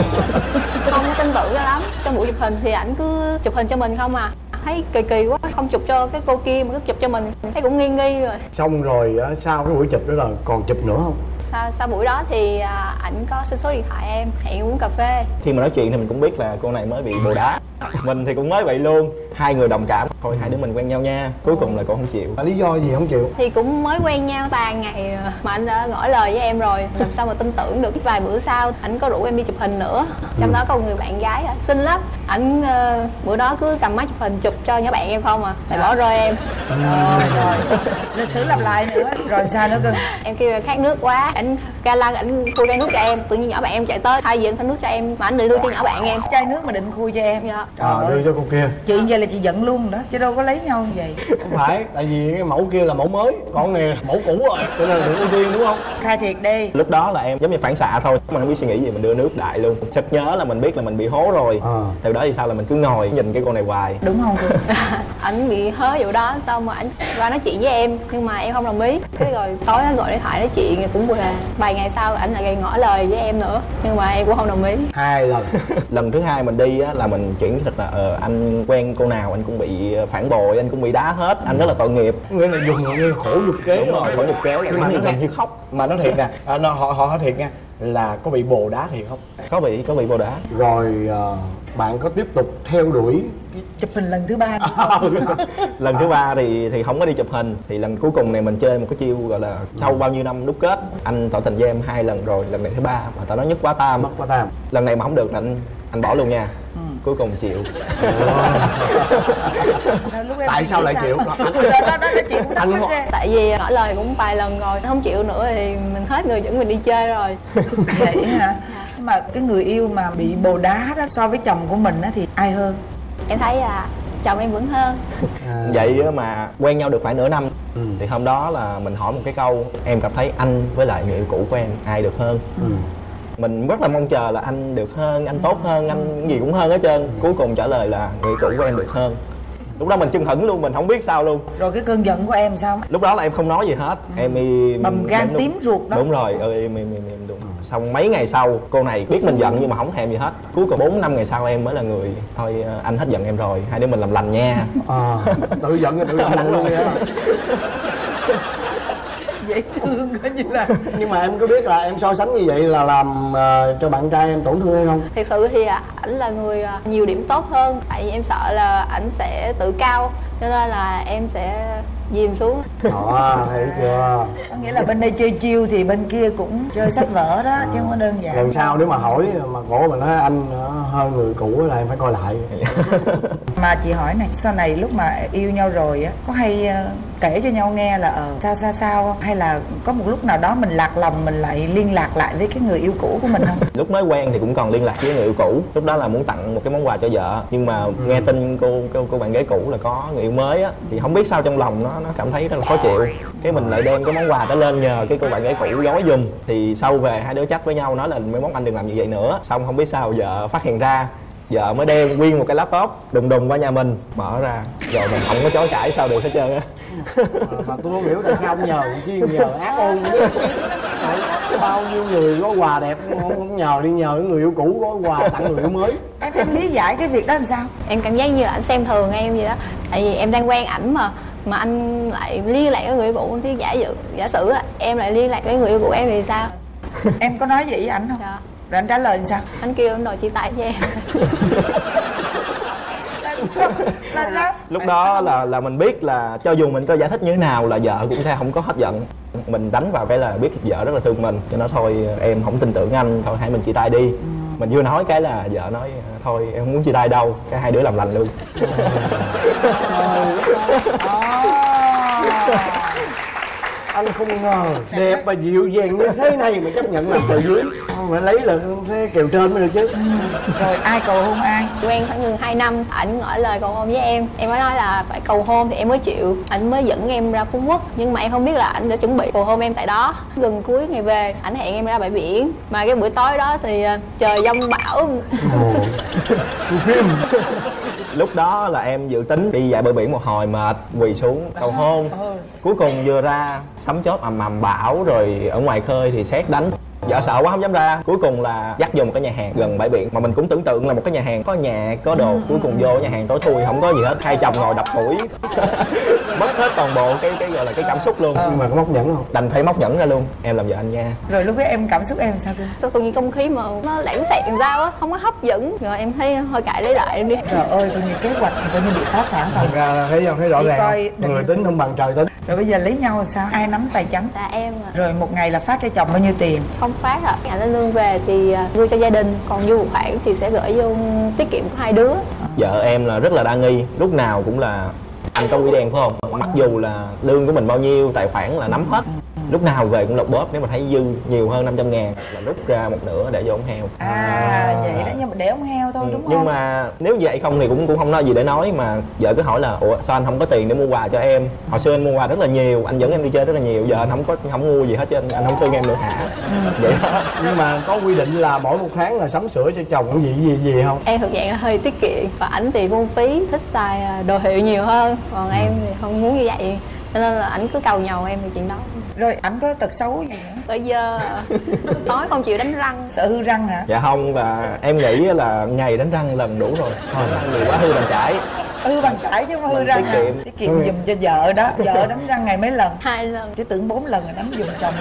không có tin tưởng cho lắm. Trong buổi chụp hình thì ảnh cứ chụp hình cho mình không à. Thấy kỳ kỳ quá không chụp cho cái cô kia mà cứ chụp cho mình. Thấy cũng nghi nghi rồi. Xong rồi á, sau cái buổi chụp đó là còn chụp nữa không? Sau, sau buổi đó thì à, ảnh có xin số điện thoại em hẹn uống cà phê. Khi mà nói chuyện thì mình cũng biết là cô này mới bị bồ đá mình thì cũng mới vậy luôn. Hai người đồng cảm. Thôi hai đứa mình quen nhau nha. Cuối cùng là cô không chịu. Lý do gì không chịu? Thì cũng mới quen nhau vài ngày à, mà anh đã ngỏ lời với em rồi. Làm sao mà tin tưởng được? Vài bữa sau ảnh có rủ em đi chụp hình nữa. Trong đó có một người bạn gái à, xinh lắm. Ảnh ờ, bữa đó cứ cầm máy chụp hình chụp cho nhỏ bạn em không à. Lại bỏ rơi em. Rồi rồi. Lịch sử lặp lại nữa. Rồi sao nữa cưng em kêu khát nước quá. Ảnh ca lăng ảnh khui chai nước cho em tự nhiên nhỏ bạn em chạy tới thay vì anh pha nước cho em mà ảnh đi đưa cho nhỏ bạn em. Chai nước mà định khui cho em. Dạ. Trời à, ơi. đưa cho con kia. Chị vậy là chị giận luôn đó chứ đâu có lấy nhau như vậy. Không phải tại vì cái mẫu kia là mẫu mới còn này mẫu cũ rồi cho nên là được ưu tiên đúng không? Khai thiệt đi. Lúc đó là em giống như phản xạ thôi mình không biết suy nghĩ gì mình đưa nước đại luôn. Sực nhớ là mình biết là mình bị hố rồi. À. từ đó thì sao là mình cứ ngồi nhìn cái cô này hoài. Đúng không ảnh bị hớ vụ đó xong mà ảnh qua nói chuyện với em nhưng mà em không đồng ý. Cái rồi tối nó gọi điện thoại nói chuyện cũng buồn vài ngày sau ảnh lại ngỏ lời với em nữa nhưng mà em cũng không đồng ý. Hai lần. Lần thứ hai mình đi á là mình chuyển thật là ờ, anh quen cô nào anh cũng bị phản bội anh cũng bị đá hết anh rất là tội nghiệp. Nghĩa là dùng như khổ nhục kế đúng rồi. khổ nhục kéo là nhưng mà nó như khóc. Mà nó thiệt nè à, nó, họ họ thiệt nha là có bị bồ đá thiệt không? Có bị có bị bồ đá. Rồi ờ, bạn có tiếp tục theo đuổi chụp hình lần thứ ba không? lần thứ ba thì thì không có đi chụp hình. Thì lần cuối cùng này mình chơi một cái chiêu gọi là sau bao nhiêu năm đúc kết. Anh tỏ tình với em hai lần rồi lần này thứ ba. Mà tao nói nhất quá tam. Mất quá tam. Lần này mà không được là anh anh bỏ luôn nha. Cuối cùng chịu. Thôi, lúc em tại sao lại chịu? Đó đó đó, đó chị cũng thắc Anh không- tại vì ngỏ lời cũng vài lần rồi nó không chịu nữa thì mình hết người dẫn mình đi chơi rồi. Vậy hả nhưng mà cái người yêu mà bị bồ đá đó so với chồng của mình á thì ai hơn? Em thấy là chồng em vẫn hơn. Vậy á mà quen nhau được khoảng nửa năm Ừ. thì hôm đó là mình hỏi một cái câu em cảm thấy anh với lại người yêu cũ của em ai được hơn? Ừ. mình rất là mong chờ là anh được hơn anh tốt hơn anh gì cũng hơn hết trơn. Cuối cùng trả lời là người cũ của em được hơn. Lúc đó mình chưng hửng luôn mình không biết sao luôn. Rồi cái cơn giận của em sao? Lúc đó là em không nói gì hết. Em im Bầm gan tím ruột đó. đúng rồi ừ, im im im im đúng xong mấy ngày sau cô này biết mình giận nhưng mà không thèm gì hết. Cuối cùng bốn năm ngày sau em mới là người thôi ờ, anh hết giận em rồi hai đứa mình làm lành nha. À, tự giận tự giận luôn vậy đó. dễ thương coi như là. Nhưng mà em có biết là em so sánh như vậy là làm ờ, cho bạn trai em tổn thương hay không? Thật sự thì à, ảnh là người à, nhiều điểm tốt hơn. Tại vì em sợ là ảnh sẽ tự cao cho nên là em sẽ dìm xuống. Đó thấy chưa? Có nghĩa là bên đây chơi chiêu thì bên kia cũng chơi sách vở đó chứ không có đơn giản. Lần sau nếu mà hỏi mà cổ mà nói anh ờ, hơn người cũ là em phải coi lại. Mà chị hỏi này sau này lúc mà yêu nhau rồi á có hay ờ, kể cho nhau nghe là ờ sao sao sao không? Hay là có một lúc nào đó mình lạc lòng mình lại liên lạc lại với cái người yêu cũ của mình không? Lúc mới quen thì cũng còn liên lạc với người yêu cũ. Lúc đó là muốn tặng một cái món quà cho vợ. Nhưng mà nghe tin cô cô, cô bạn gái cũ là có người yêu mới á thì không biết sao trong lòng nó nó cảm thấy rất là khó chịu. Cái mình lại đem cái món quà đó lên nhờ cái cô bạn gái cũ gói giùm. Thì sau về hai đứa chắc với nhau nói là mấy món anh đừng làm như vậy nữa. Xong không biết sao vợ phát hiện ra vợ mới đem nguyên một cái laptop đùng đùng qua nhà mình. Mở ra rồi mình không có chối cãi sao được hết trơn á. Mà tôi không hiểu tại sao ông nhờ chi nhờ ác ôn bao nhiêu người có quà đẹp không, không nhờ đi nhờ người yêu cũ có quà tặng người yêu mới. Em em lý giải cái việc đó làm sao? Em cảm giác như là ảnh xem thường em vậy đó. Tại vì em đang quen ảnh mà mà anh lại liên lạc với người yêu cũ thì giả dụ giả sử á, em lại liên lạc với người yêu cũ em thì sao? Em có nói vậy với ảnh không? Dạ. Rồi anh trả lời sao? Anh kêu anh đòi chia tay với em. Là sao? Lúc đó là là mình biết là cho dù mình có giải thích như thế nào là vợ cũng sẽ không có hết giận. Mình đánh vào cái là biết vợ rất là thương mình cho nó thôi em không tin tưởng anh thôi hai mình chia tay đi mình vừa nói cái là vợ nói thôi em không muốn chia tay đâu cái hai đứa làm lành luôn anh không ngờ đẹp và dịu dàng như thế này mà chấp nhận làm từ dưới mà lấy là thế kèo trên mới được chứ. Rồi ai cầu hôn ai? Quen khoảng gần 2 năm ảnh ngỏ lời cầu hôn với em. Em mới nói là phải cầu hôn thì em mới chịu. Ảnh mới dẫn em ra phú quốc nhưng mà em không biết là ảnh đã chuẩn bị cầu hôn em tại đó. Gần cuối ngày về ảnh hẹn em ra bãi biển. Mà cái buổi tối đó thì à, trời giông bão. Lúc đó là em dự tính đi dạo bờ biển một hồi mệt quỳ xuống cầu hôn. Cuối cùng vừa ra sấm chớp ầm ầm bão rồi ở ngoài khơi thì xét đánh. Vợ sợ quá không dám ra. Cuối cùng là dắt vô một cái nhà hàng gần bãi biển. Mà mình cũng tưởng tượng là một cái nhà hàng có nhà có đồ. Cuối cùng vô nhà hàng tối thui không có gì hết. Hai chồng ngồi đập củi mất hết toàn bộ cái cái gọi là cái cảm xúc luôn. Nhưng mà có móc nhẫn không? Đành phải móc nhẫn ra luôn. Em làm vợ anh nha. Rồi lúc đó em cảm xúc em sao cho tự nhiên không khí mà nó lãng xẹt làm sao á không có hấp dẫn. Rồi em thấy thôi cãi lấy lại em đi. Trời ơi coi như kế hoạch coi như bị phá sản rồi. Thật ra là thấy không thấy rõ ràng người tính không bằng trời tính rồi bây giờ lấy nhau sao? Ai nắm tay trắng là em à. rồi một ngày là phát cho chồng bao nhiêu tiền? Không phát ạ. Nhận lên lương về thì à, đưa cho gia đình. Còn dư một khoản thì sẽ gửi vô tiết kiệm của hai đứa. Vợ em là rất là đa nghi. Lúc nào cũng là anh có quỹ đen phải không? Mặc dù là lương của mình bao nhiêu tài khoản là nắm hết. Lúc nào về cũng lột bóp nếu mà thấy dư nhiều hơn 500 ngàn là rút ra một nửa để vô ống heo. À vậy đó nhưng mà để ông heo thôi đúng nhưng không? mà nếu vậy không thì cũng cũng không nói gì để nói mà vợ cứ hỏi là ủa sao anh không có tiền để mua quà cho em? Hồi xưa anh mua quà rất là nhiều anh dẫn em đi chơi rất là nhiều giờ anh không có không mua gì hết cho anh anh không thương em nữa. Hả vậy đó. Nhưng mà có quy định là mỗi một tháng là sắm sửa cho chồng cái gì gì gì không? Em thuộc dạng là hơi tiết kiệm và ảnh thì vung phí thích xài à, đồ hiệu nhiều hơn còn em thì không muốn như vậy. Cho nên là ảnh cứ cầu nhầu em về chuyện đó rồi ảnh có tật xấu gì nữa? Bây giờ tối không chịu đánh răng. Sợ hư răng hả? Dạ không và em nghĩ là ngày đánh răng lần đủ rồi. Thôi nhiều quá hư bàn chải hư bằng chải chứ không hư Mình răng tiết kiệm. tiết kiệm giùm cho vợ đó. Vợ đánh răng ngày mấy lần? Hai lần. Chứ tưởng bốn lần rồi đánh giùm chồng.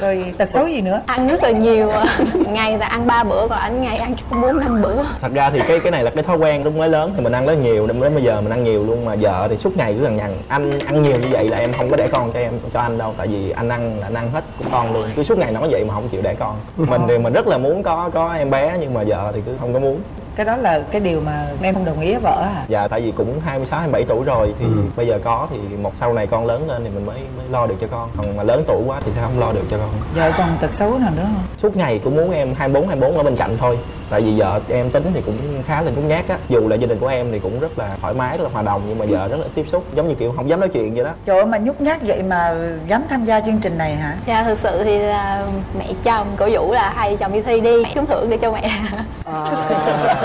Rồi tật xấu gì nữa? Ăn rất là nhiều. À. ngày là ăn ba bữa còn ảnh ngày ăn chỉ có bốn năm bữa. Thật ra thì cái cái này là cái thói quen lúc mới lớn thì mình ăn rất nhiều. Nên đến bây giờ mình ăn nhiều luôn mà vợ thì suốt ngày cứ lằng nhằng anh ăn nhiều như vậy là em không có để con cho em, cho anh đâu, tại vì anh ăn là anh ăn hết của con luôn. Cứ suốt ngày nói vậy mà không chịu để con. Mình thì mình rất là muốn có có em bé, nhưng mà vợ thì cứ không có muốn cái đó là cái điều mà em không đồng ý với vợ hả? Dạ tại vì cũng 26 27 tuổi rồi thì bây giờ có thì một sau này con lớn lên thì mình mới mới lo được cho con. Còn mà lớn tuổi quá thì sẽ không lo được cho con? Vợ còn tật xấu nào nữa không? Suốt ngày cũng muốn em 24 24 ở bên cạnh thôi. Tại vì vợ em tính thì cũng khá là nhút nhát á. Dù là gia đình của em thì cũng rất là thoải mái rất là hòa đồng nhưng mà vợ rất là ít tiếp xúc giống như kiểu không dám nói chuyện vậy đó. Trời ơi mà nhút nhát vậy mà dám tham gia chương trình này hả? Dạ thực sự thì là mẹ chồng cổ vũ là hai vợ chồng đi thi đi. Trúng thưởng để cho mẹ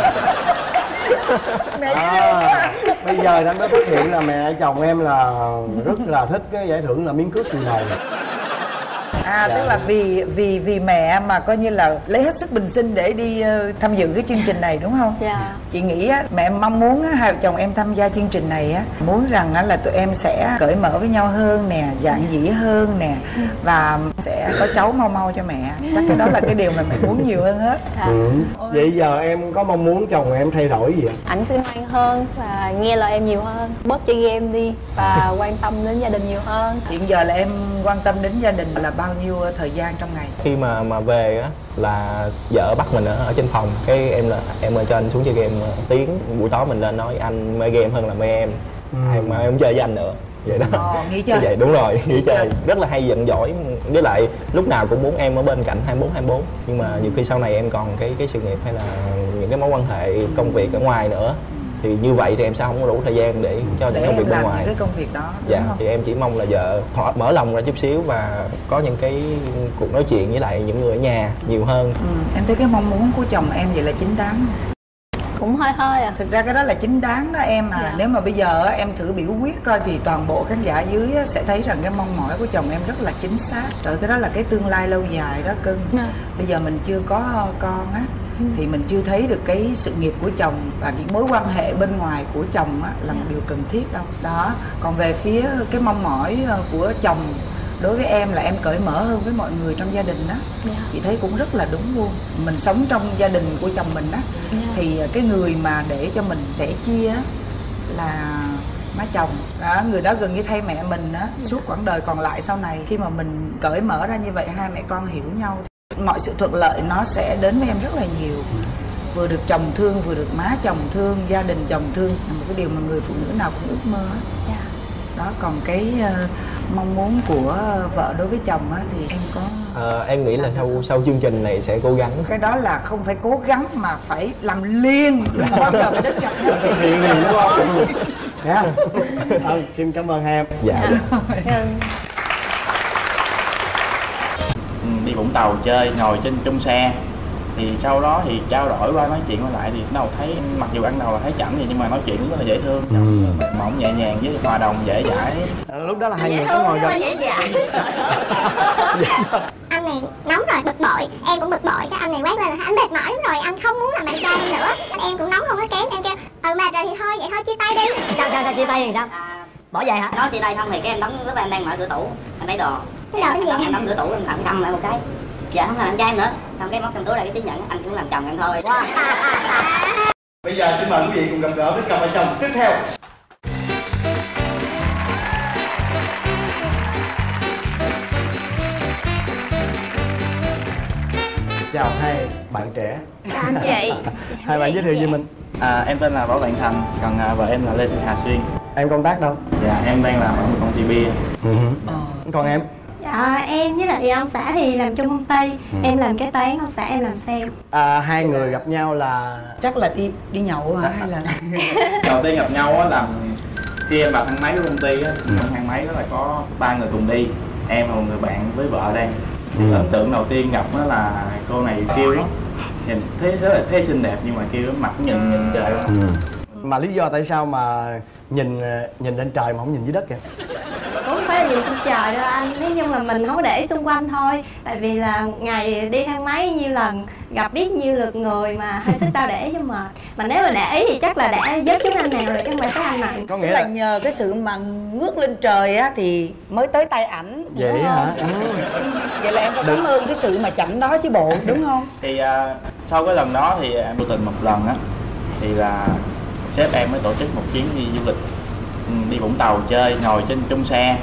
mẹ à, bây giờ anh mới phát hiện là mẹ chồng em là rất là thích cái giải thưởng là miếng cước từ đầu à Dạ. tức là vì vì vì mẹ mà coi như là lấy hết sức bình sinh để đi ờ, tham dự cái chương trình này đúng không Dạ. chị nghĩ á, mẹ mong muốn á, hai vợ chồng em tham gia chương trình này á muốn rằng á, là tụi em sẽ cởi mở với nhau hơn nè giản dĩ hơn nè và sẽ có cháu mau mau cho mẹ chắc cái đó là cái điều mà mẹ muốn nhiều hơn hết Dạ. Ừ. vậy giờ em có mong muốn chồng em thay đổi gì ạ ảnh sẽ ngoan hơn và nghe lời em nhiều hơn bớt chơi game đi và quan tâm đến gia đình nhiều hơn hiện giờ là em quan tâm đến gia đình là bao nhiêu thời gian trong ngày? Khi mà mà về á là vợ bắt mình ở, ở trên phòng. Cái em là em ơi cho anh xuống chơi game ờ, tiếng. Buổi tối mình lên nói anh mê game hơn là mê em. Em mà em không chơi với anh nữa. Vậy đó. Ờ, nghỉ chơi. vậy đúng rồi nghỉ chơi. rất là hay giận dỗi. Với lại lúc nào cũng muốn em ở bên cạnh 24 24 nhưng mà nhiều khi sau này em còn cái cái sự nghiệp hay là những cái mối quan hệ công việc ở ngoài nữa thì như vậy thì em sẽ không có đủ thời gian để cho để những công việc bên ngoài. cái công việc đó dạ không? thì em chỉ mong là vợ thỏa mở lòng ra chút xíu và có những cái cuộc nói chuyện với lại những người ở nhà nhiều hơn. Ừ, em thấy cái mong muốn của chồng em vậy là chính đáng? Cũng hơi hơi à. Thực ra cái đó là chính đáng đó em à. Dạ. nếu mà bây giờ em thử biểu quyết coi thì toàn bộ khán giả dưới sẽ thấy rằng cái mong mỏi của chồng em rất là chính xác. Trời cái đó là cái tương lai lâu dài đó cưng. Dạ. bây giờ mình chưa có con á thì mình chưa thấy được cái sự nghiệp của chồng và những mối quan hệ bên ngoài của chồng á là một điều cần thiết đâu. Đó còn về phía cái mong mỏi ờ, của chồng đối với em là em cởi mở hơn với mọi người trong gia đình đó Dạ. chị thấy cũng rất là đúng luôn mình sống trong gia đình của chồng mình á Dạ. thì cái người mà để cho mình để chia á là má chồng đó người đó gần như thay mẹ mình á suốt quãng đời còn lại sau này khi mà mình cởi mở ra như vậy hai mẹ con hiểu nhau mọi sự thuận lợi nó sẽ đến với em rất là nhiều vừa được chồng thương vừa được má chồng thương gia đình chồng thương là một cái điều mà người phụ nữ nào cũng ước mơ hết Dạ. Đó còn cái ờ, mong muốn của vợ đối với chồng á thì em có Ờ, em nghĩ là sau sau chương trình này sẽ cố gắng. Cái đó là không phải cố gắng mà phải làm liền. Đừng bao giờ phải đến gặp ca sĩ liền đúng không? Nha ừ, xin cảm ơn hai em dạ. Ừ, đi Vũng Tàu chơi ngồi trên chung xe thì sau đó thì trao đổi qua nói chuyện qua lại thì đầu thấy mặc dù ăn đầu là thấy chậm vậy nhưng mà nói chuyện rất là dễ thương. Mềm mỏng nhẹ nhàng với hòa đồng dễ dãi. Ờ, lúc đó là hai người có ngồi rồi. Anh này nóng rồi bực bội. Em cũng bực bội cái anh này quát lên là anh mệt mỏi lắm rồi anh không muốn làm bạn trai em nữa em cũng nóng không có kém em kêu ừ mệt rồi thì thôi vậy thôi chia tay đi. Sao sao sao chia tay thì sao? Bỏ về hả? Nói chia tay không thì cái em đóng lúc em đang mở cửa tủ em lấy đồ. Cái đồ em, cái em, gì? đóng, em đóng cửa tủ em làm thăm lại một cái dạ không là anh trai nữa. Xong cái móc trong túi ra cái chứng nhận anh cũng làm chồng em thôi. Bây giờ xin mời quý vị cùng gặp gỡ với cặp vợ chồng tiếp theo. Chào hai bạn trẻ. Chào anh chị. hai bạn giới thiệu về mình. À, em tên là Võ Vạn Thành còn à, vợ em là Lê Thị Hà Xuyên. Em công tác đâu? Dạ em đang làm ở một công ty bia. Còn em Dạ. Em với lại ông xã thì làm chung công ty. Ừ. Em làm kế toán, ông xã em làm sale. À, hai người gặp nhau là chắc là đi đi nhậu hả hay là đầu tiên gặp nhau á là khi em vào thang máy của công ty á trong thang máy đó là có ba người cùng đi. Em và một người bạn với vợ đây. Ừ. ấn tượng đầu tiên gặp đó là cô này kêu lắm. Nhìn thấy rất là thấy xinh đẹp nhưng mà kêu mặt nhìn nhìn trời lắm. Mà lý do tại sao mà nhìn nhìn lên trời mà không nhìn dưới đất kìa. Cũng không phải là gì trên trời đâu anh. Nếu như mà mình không có để ý xung quanh thôi. Tại vì là một ngày đi thang máy nhiêu lần Gặp biết nhiêu lượt người mà hơi sức đau để cho mệt. Mà nếu mà để ý thì chắc là đã giúp chúng anh nào rồi chứ không phải tới anh này có nghĩa là nhờ cái sự mà ngước lên trời á thì mới tới tay ảnh vậy đúng hả? Không? vậy là em phải cảm ơn cái sự mà chảnh đó chứ bộ đúng không? Thì à, sau cái lần đó thì em vô tình một lần á thì là sếp em mới tổ chức một chuyến đi du lịch ừ, đi Vũng Tàu chơi ngồi trên chung xe.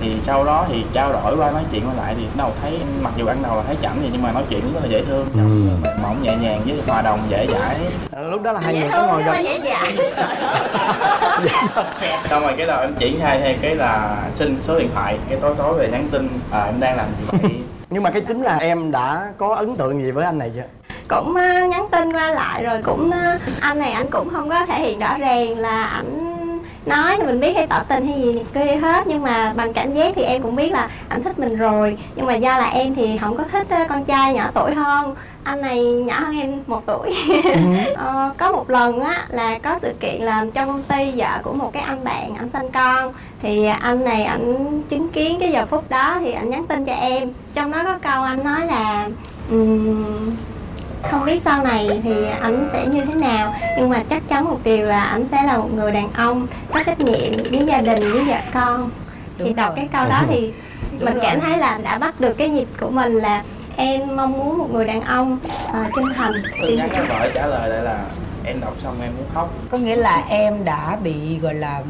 Thì sau đó thì trao đổi qua nói chuyện qua lại thì đầu thấy mặc dù ăn đầu là thấy chậm vậy nhưng mà nói chuyện rất là dễ thương. Mềm mỏng nhẹ nhàng với hòa đồng dễ dãi. À, lúc đó là hai người có ngồi rồi xong rồi cái đầu em triển khai theo cái là xin số điện thoại cái tối tối về nhắn tin à, em đang làm gì vậy? Nhưng mà cái chính là em đã có ấn tượng gì với anh này chưa cũng ờ, nhắn tin qua lại rồi cũng ờ, anh này anh cũng không có thể hiện rõ ràng là ảnh nói thì mình biết hay tỏ tình hay gì này kia hết. Nhưng mà bằng cảm giác thì em cũng biết là ảnh thích mình rồi. Nhưng mà do là em thì không có thích ờ, con trai nhỏ tuổi hơn. Anh này nhỏ hơn em một tuổi. Ờ, có một lần á là có sự kiện là trong công ty vợ của một cái anh bạn anh sinh con. Thì anh này ảnh chứng kiến cái giờ phút đó thì anh nhắn tin cho em. Trong đó có câu anh nói là "Ừm, không biết sau này thì anh sẽ như thế nào nhưng mà chắc chắn một điều là anh sẽ là một người đàn ông có trách nhiệm với gia đình với vợ con. Thì Đúng đọc rồi. cái câu đó thì Đúng mình cảm thấy là đã bắt được cái nhịp của mình là em mong muốn một người đàn ông à, chân thành tin tìm nhắn hiểu cái vợ trả lời lại là em đọc xong em muốn khóc. Có nghĩa là em đã bị gọi là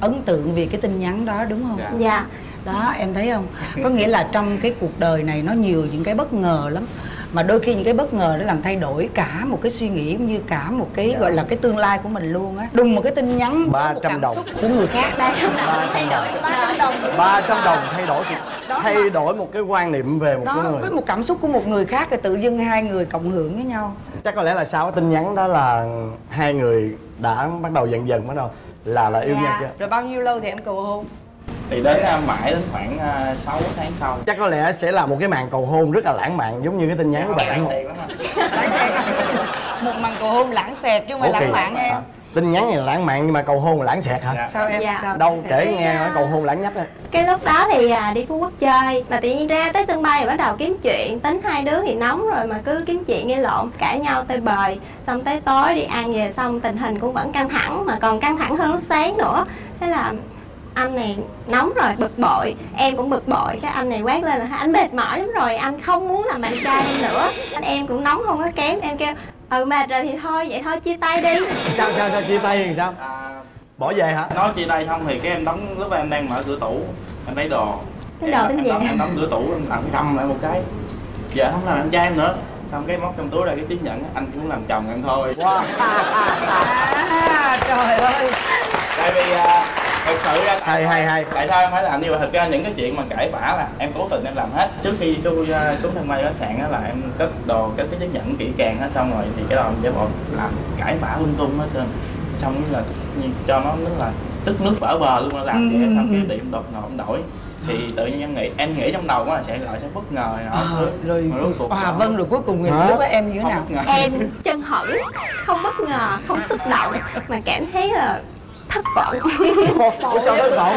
ấn tượng vì cái tin nhắn đó đúng không? Dạ. dạ. Đó em thấy không? Có nghĩa là trong cái cuộc đời này nó nhiều những cái bất ngờ lắm mà đôi khi những cái bất ngờ đó làm thay đổi cả một cái suy nghĩ cũng như cả một cái gọi là cái tương lai của mình luôn á. Đùng một cái tin nhắn với một 300 cảm đồng. xúc của người khác. Ba trăm đồng thay đổi. Ba trăm đồng 300 đồng thay đổi thay đổi một cái quan niệm về một cái đó người. với một cảm xúc của một người khác thì tự dưng hai người cộng hưởng với nhau. Chắc có lẽ là sau cái tin nhắn đó là hai người đã bắt đầu dần dần bắt đầu là là yêu nhau chưa? Rồi bao nhiêu lâu thì em cầu hôn thì đến à, mãi đến khoảng à, 6 tháng sau. Chắc có lẽ sẽ là một cái màn cầu hôn rất là lãng mạn giống như cái tin nhắn của bạn. À. một màn cầu hôn lãng xẹt chứ không phải kỳ lãng mạn em. à, tin nhắn này là lãng mạn nhưng mà cầu hôn là lãng xẹt hả? Sao em? Dạ. sao đâu kể nghe à, nói cầu hôn lãng nhách á. Cái lúc đó thì à, đi phú quốc chơi mà tự nhiên ra tới sân bay rồi bắt đầu kiếm chuyện. Tính hai đứa thì nóng rồi mà cứ kiếm chuyện gây lộn cãi nhau tới bời. Xong tới tối đi ăn về xong tình hình cũng vẫn căng thẳng mà còn căng thẳng hơn lúc sáng nữa. Thế là anh này nóng rồi bực bội. Em cũng bực bội cái anh này quát lên là anh mệt mỏi lắm rồi anh không muốn làm bạn trai em nữa. Anh em cũng nóng không có kém. Em kêu ừ mệt rồi thì thôi vậy thôi chia tay đi. Sao sao sao chia tay thì sao? À, bỏ về hả? nói chia tay xong thì cái em đóng lúc em đang mở cửa tủ em lấy đồ. Em- đồ tính em về. đóng, em đóng cửa tủ em làm đâm lại một cái. Giờ không làm anh trai em nữa. Xong cái móc trong túi ra cái chứng nhận anh chỉ muốn làm chồng em thôi. À trời ơi. Tại vì à, thật sự ra hay hay hay. Tại sao em phải làm như vậy? Thật ra những cái chuyện mà cãi vã là em cố tình em làm hết. Trước khi tôi à, xuống sân bay khách sạn á là em cất đồ cất cái chứng nhận kỹ càng hết xong rồi thì cái đầu em giả bộ làm cãi vã lung tung hết trơn. Xong là cho nó rất là tức nước vỡ bờ luôn nó làm Ừ, vậy ừ, xong ừ. cái điểm đột ngột không đổi. Thì tự nhiên em nghĩ em nghĩ trong đầu là sẽ gọi sẽ bất ngờ nọ. À, rồi Mà rốt cuộc à là- vâng rồi cuối cùng thì Hả? lúc đó em như thế nào? Em chân hững không bất ngờ không xúc động mà cảm thấy là thất vọng. Ủa sao thất vọng?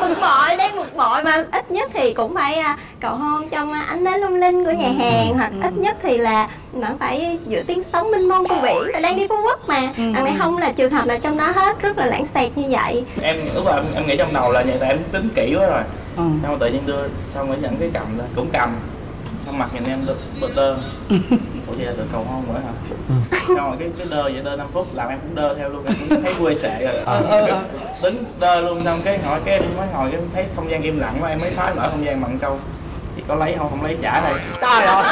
Bực bội đang bực bội mà. Ít nhất thì cũng phải à, cầu hôn trong ánh nến lung linh của nhà hàng. Hoặc ít nhất thì là vẫn phải giữa tiếng sóng mênh mông của biển. Tại đang đi phú quốc mà. Đằng này không là trường hợp là trong đó hết. Rất là lãng xẹt như vậy. Em lúc em, em nghĩ trong đầu là vậy tại em tính kỹ quá rồi. Ừ. xong rồi tự nhiên đưa xong rồi nhận cái cầm lên cũng cầm xong mặt nhìn em bơ tơ. Ủa vậy là được cầu hôn rồi hả? Xong rồi cái cái đơ vậy đơ 5 phút làm em cũng đơ theo luôn em cũng thấy quê sệ rồi. Ờ, ờ, ờ. tính đơ luôn xong cái hỏi cái em mới ngồi cái em thấy không gian im lặng quá em mới phá mở không gian bằng câu thì có lấy không? Không lấy trả đây. Trời ơi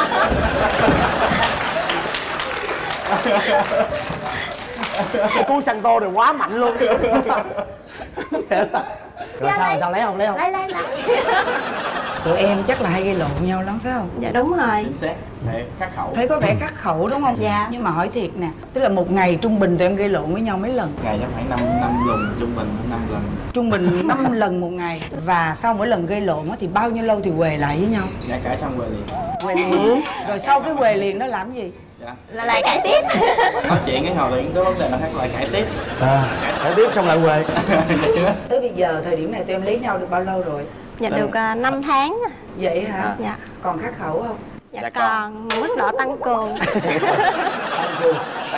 cú săn tô này quá mạnh luôn. Rồi sao sao lấy không lấy không? Lấy lấy lấy. Tụi em chắc là hay gây lộn nhau lắm phải không? Dạ đúng rồi. Chính xác. Để khắc khẩu. Thấy có vẻ khắc khẩu đúng không? Dạ. nhưng mà hỏi thiệt nè tức là một ngày trung bình tụi em gây lộn với nhau mấy lần? Ngày chắc khoảng năm năm lần trung bình năm lần. Trung bình 5 lần một ngày. Và sau mỗi lần gây lộn á thì bao nhiêu lâu thì quề lại với nhau? Dạ cãi xong rồi liền. Quề liền. Rồi sau cái quề liền đó làm gì dạ là lại cãi tiếp. Nói chuyện cái hồi thì có vấn đề là khác lại cãi tiếp. À cãi tiếp xong lại quê tới bây giờ thời điểm này tụi em lấy nhau được bao lâu rồi? Dạ được uh, 5 tháng. Vậy hả? Dạ. Còn khắc khẩu không? Dạ, Dạ còn mức độ tăng cường.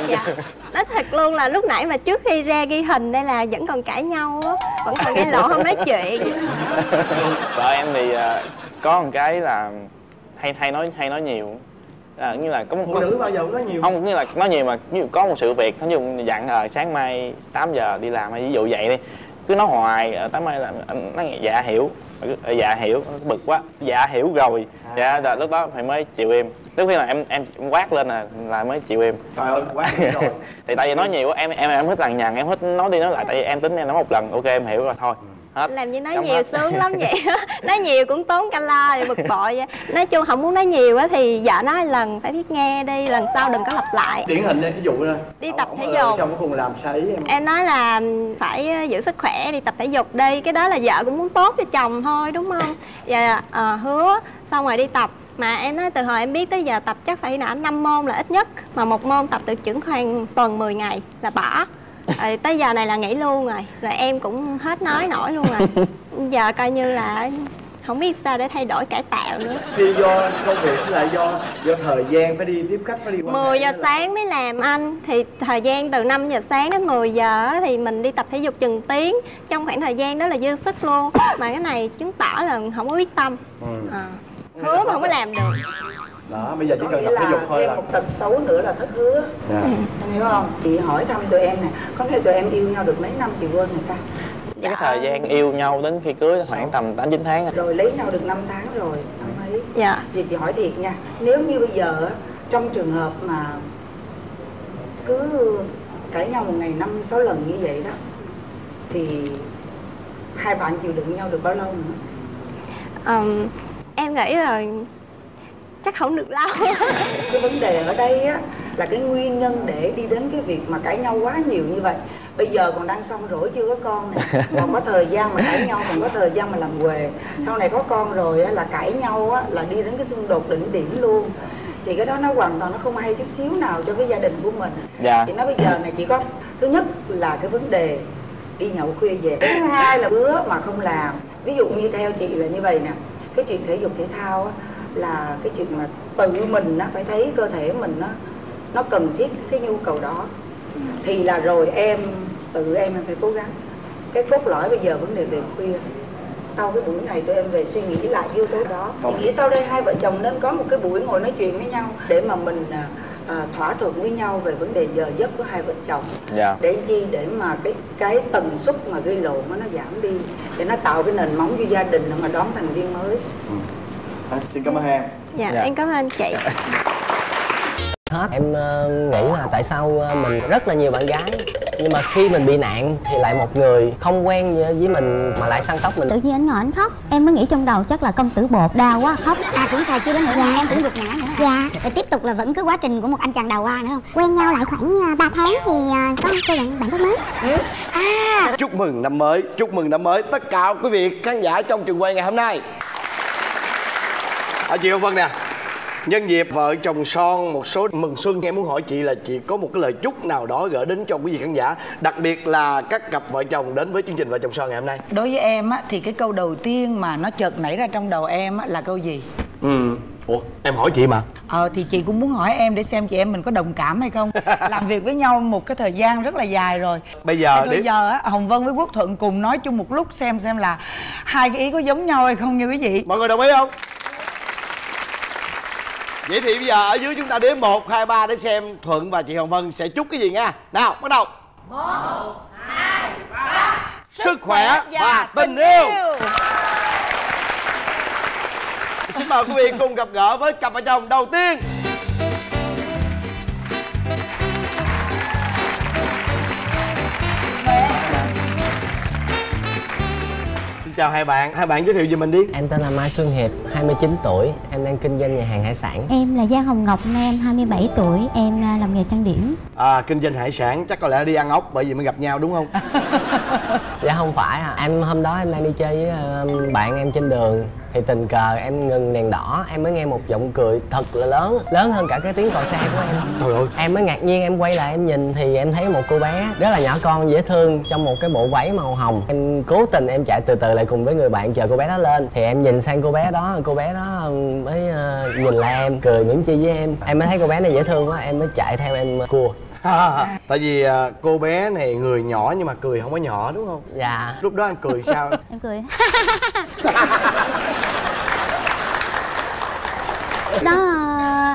Dạ. nói thật luôn là lúc nãy mà trước khi ra ghi hình đây là vẫn còn cãi nhau á vẫn còn gây lộn không nói chuyện. Vợ em thì ờ, có một cái là hay hay nói hay nói nhiều à, như là có một phụ nữ bao giờ cũng nói nhiều. Không như là nói nhiều mà ví dụ có một sự việc ví dụ dặn ờ sáng mai 8 giờ đi làm hay ví dụ vậy đi cứ nói hoài ở tám mai là anh nói dạ hiểu. Ờ, dạ hiểu. Bực quá dạ hiểu rồi. Dạ là lúc đó thì mới chịu im. Lúc khi là em em quát lên là là mới chịu im. Trời ơi quá rồi. Thì tại vì nói nhiều quá em em em thích lằng nhằng em thích nói đi nói lại tại vì em tính em nói một lần ok em hiểu rồi thôi hết. Làm như nói Trong nhiều hết. sướng lắm vậy. Nói nhiều cũng tốn calo rồi bực bội vậy. Nói chung không muốn nói nhiều á thì vợ nói lần phải biết nghe đi lần sau đừng có lặp lại. Điển hình đây ví dụ nè đi tập thể dục. xong cuối cùng làm sai ý em? Em nói là phải giữ sức khỏe đi tập thể dục đi cái đó là vợ cũng muốn tốt cho chồng thôi đúng không? Và ờ, hứa. Xong rồi đi tập. Mà em nói từ hồi em biết tới giờ tập chắc phải là năm môn là ít nhất mà một môn tập được chừng khoảng tuần 10 ngày là bỏ rồi tới giờ này là nghỉ luôn rồi. Rồi em cũng hết nói nổi luôn rồi. Giờ coi như là không biết sao để thay đổi cải tạo nữa. Khi do công việc là do do thời gian phải đi tiếp khách phải đi quan 10 hệ giờ là- sáng mới làm anh. Thì thời gian từ 5 giờ sáng đến 10 giờ thì mình đi tập thể dục chừng tiếng. Trong khoảng thời gian đó là dư sức luôn. Mà cái này chứng tỏ là không có quyết tâm. Ừ. à. hứa mà không có làm được đó bây giờ chỉ cần tập thể là dục thôi thêm là một tật xấu nữa là thất hứa. Dạ. em hiểu không? Chị hỏi thăm tụi em nè có là tụi em yêu nhau được mấy năm chị quên người ta? Cái thời gian yêu nhau đến khi cưới khoảng tầm 8 9 tháng à. rồi lấy nhau được 5 tháng rồi năm ấy. Dạ. Thì chị hỏi thiệt nha nếu như bây giờ á, trong trường hợp mà cứ cãi nhau một ngày năm sáu lần như vậy đó thì hai bạn chịu đựng nhau được bao lâu nữa? Ờm, em nghĩ là chắc không được lâu. Cái vấn đề ở đây á là cái nguyên nhân để đi đến cái việc mà cãi nhau quá nhiều như vậy. Bây giờ còn đang xong rỗi chưa có con nè. Còn có thời gian mà cãi nhau còn có thời gian mà làm quề. Sau này có con rồi á là cãi nhau á là đi đến cái xung đột đỉnh điểm luôn. Thì cái đó nó hoàn toàn nó không hay chút xíu nào cho cái gia đình của mình. Dạ. thì nó bây giờ này chỉ có thứ nhất là cái vấn đề đi nhậu khuya về. Thứ hai là bữa mà không làm. Ví dụ như theo chị là như vậy nè. Cái chuyện thể dục thể thao á, là cái chuyện mà tự mình á, phải thấy cơ thể mình nó nó cần thiết cái nhu cầu đó. Thì là rồi em tự em em phải cố gắng. Cái cốt lõi bây giờ vấn đề về khuya. Sau cái buổi này tụi em về suy nghĩ lại yếu tố đó. Thì nghĩ sau đây hai vợ chồng nên có một cái buổi ngồi nói chuyện với nhau để mà mình à, à, thỏa thuận với nhau về vấn đề giờ giấc của hai vợ chồng. Dạ. để chi? Để mà cái cái tần suất mà gây lộn nó nó giảm đi. Để nó tạo cái nền móng cho gia đình mà đón thành viên mới À, xin cảm ơn em. Dạ, Dạ. em cảm ơn chị. Hết. Em ờ, nghĩ là tại sao ờ, mình rất là nhiều bạn gái nhưng mà khi mình bị nạn thì lại một người không quen với mình mà lại săn sóc mình. Tự nhiên anh ngồi anh khóc. Em mới nghĩ trong đầu chắc là công tử bột đau quá khóc. À cũng xài chưa đến nữa dạ. em cũng gục ngã nữa. Dạ. Rồi tiếp tục là vẫn cứ quá trình của một anh chàng đào hoa nữa không? Quen nhau lại khoảng 3 tháng thì có cô bạn bạn mới. À. Chúc mừng năm mới chúc mừng năm mới. Tất cả quý vị khán giả trong trường quay ngày hôm nay ở chị Hồng Vân nè. Nhân dịp vợ chồng son một số mừng xuân em muốn hỏi chị là chị có một cái lời chúc nào đó gửi đến cho quý vị khán giả đặc biệt là các cặp vợ chồng đến với chương trình vợ chồng son ngày hôm nay? Đối với em á thì cái câu đầu tiên mà nó chợt nảy ra trong đầu em á là câu gì? Ừ. Ủa em hỏi chị mà. Ờ thì chị cũng muốn hỏi em để xem chị em mình có đồng cảm hay không. Làm việc với nhau một cái thời gian rất là dài rồi. Bây giờ bây giờ á hồng vân với quốc thuận cùng nói chung một lúc xem xem là hai cái ý có giống nhau hay không nha quý vị. Mọi người đồng ý không vậy thì bây giờ ở dưới chúng ta đếm một hai ba để xem thuận và chị hồng vân sẽ chúc cái gì nha. Nào bắt đầu. Sức khỏe và tình yêu. Xin mời quý vị cùng gặp gỡ với cặp vợ chồng đầu tiên chào hai bạn. Hai bạn giới thiệu về mình đi. Em tên là Mai Xuân Hiệp 29 tuổi. Em đang kinh doanh nhà hàng hải sản. Em là Giang Hồng Ngọc Nam 27 tuổi. Em à, làm nghề trang điểm. À, kinh doanh hải sản chắc có lẽ đi ăn ốc bởi vì mới gặp nhau đúng không? Dạ không phải à. Em hôm đó em đang đi chơi với ờ, bạn em trên đường thì tình cờ em ngừng đèn đỏ em mới nghe một giọng cười thật là lớn lớn hơn cả cái tiếng còi xe của em. Trời ơi. em mới ngạc nhiên em quay lại em nhìn thì em thấy một cô bé rất là nhỏ con dễ thương trong một cái bộ váy màu hồng. Em cố tình em chạy từ từ lại cùng với người bạn chờ cô bé đó lên. Thì em nhìn sang cô bé đó cô bé đó mới ờ, nhìn lại em cười mỉm chi với em. Em mới thấy cô bé này dễ thương quá em mới chạy theo em cua tại vì à, cô bé này người nhỏ nhưng mà cười không có nhỏ đúng không? Dạ. Lúc đó anh cười sao? Em cười. Đó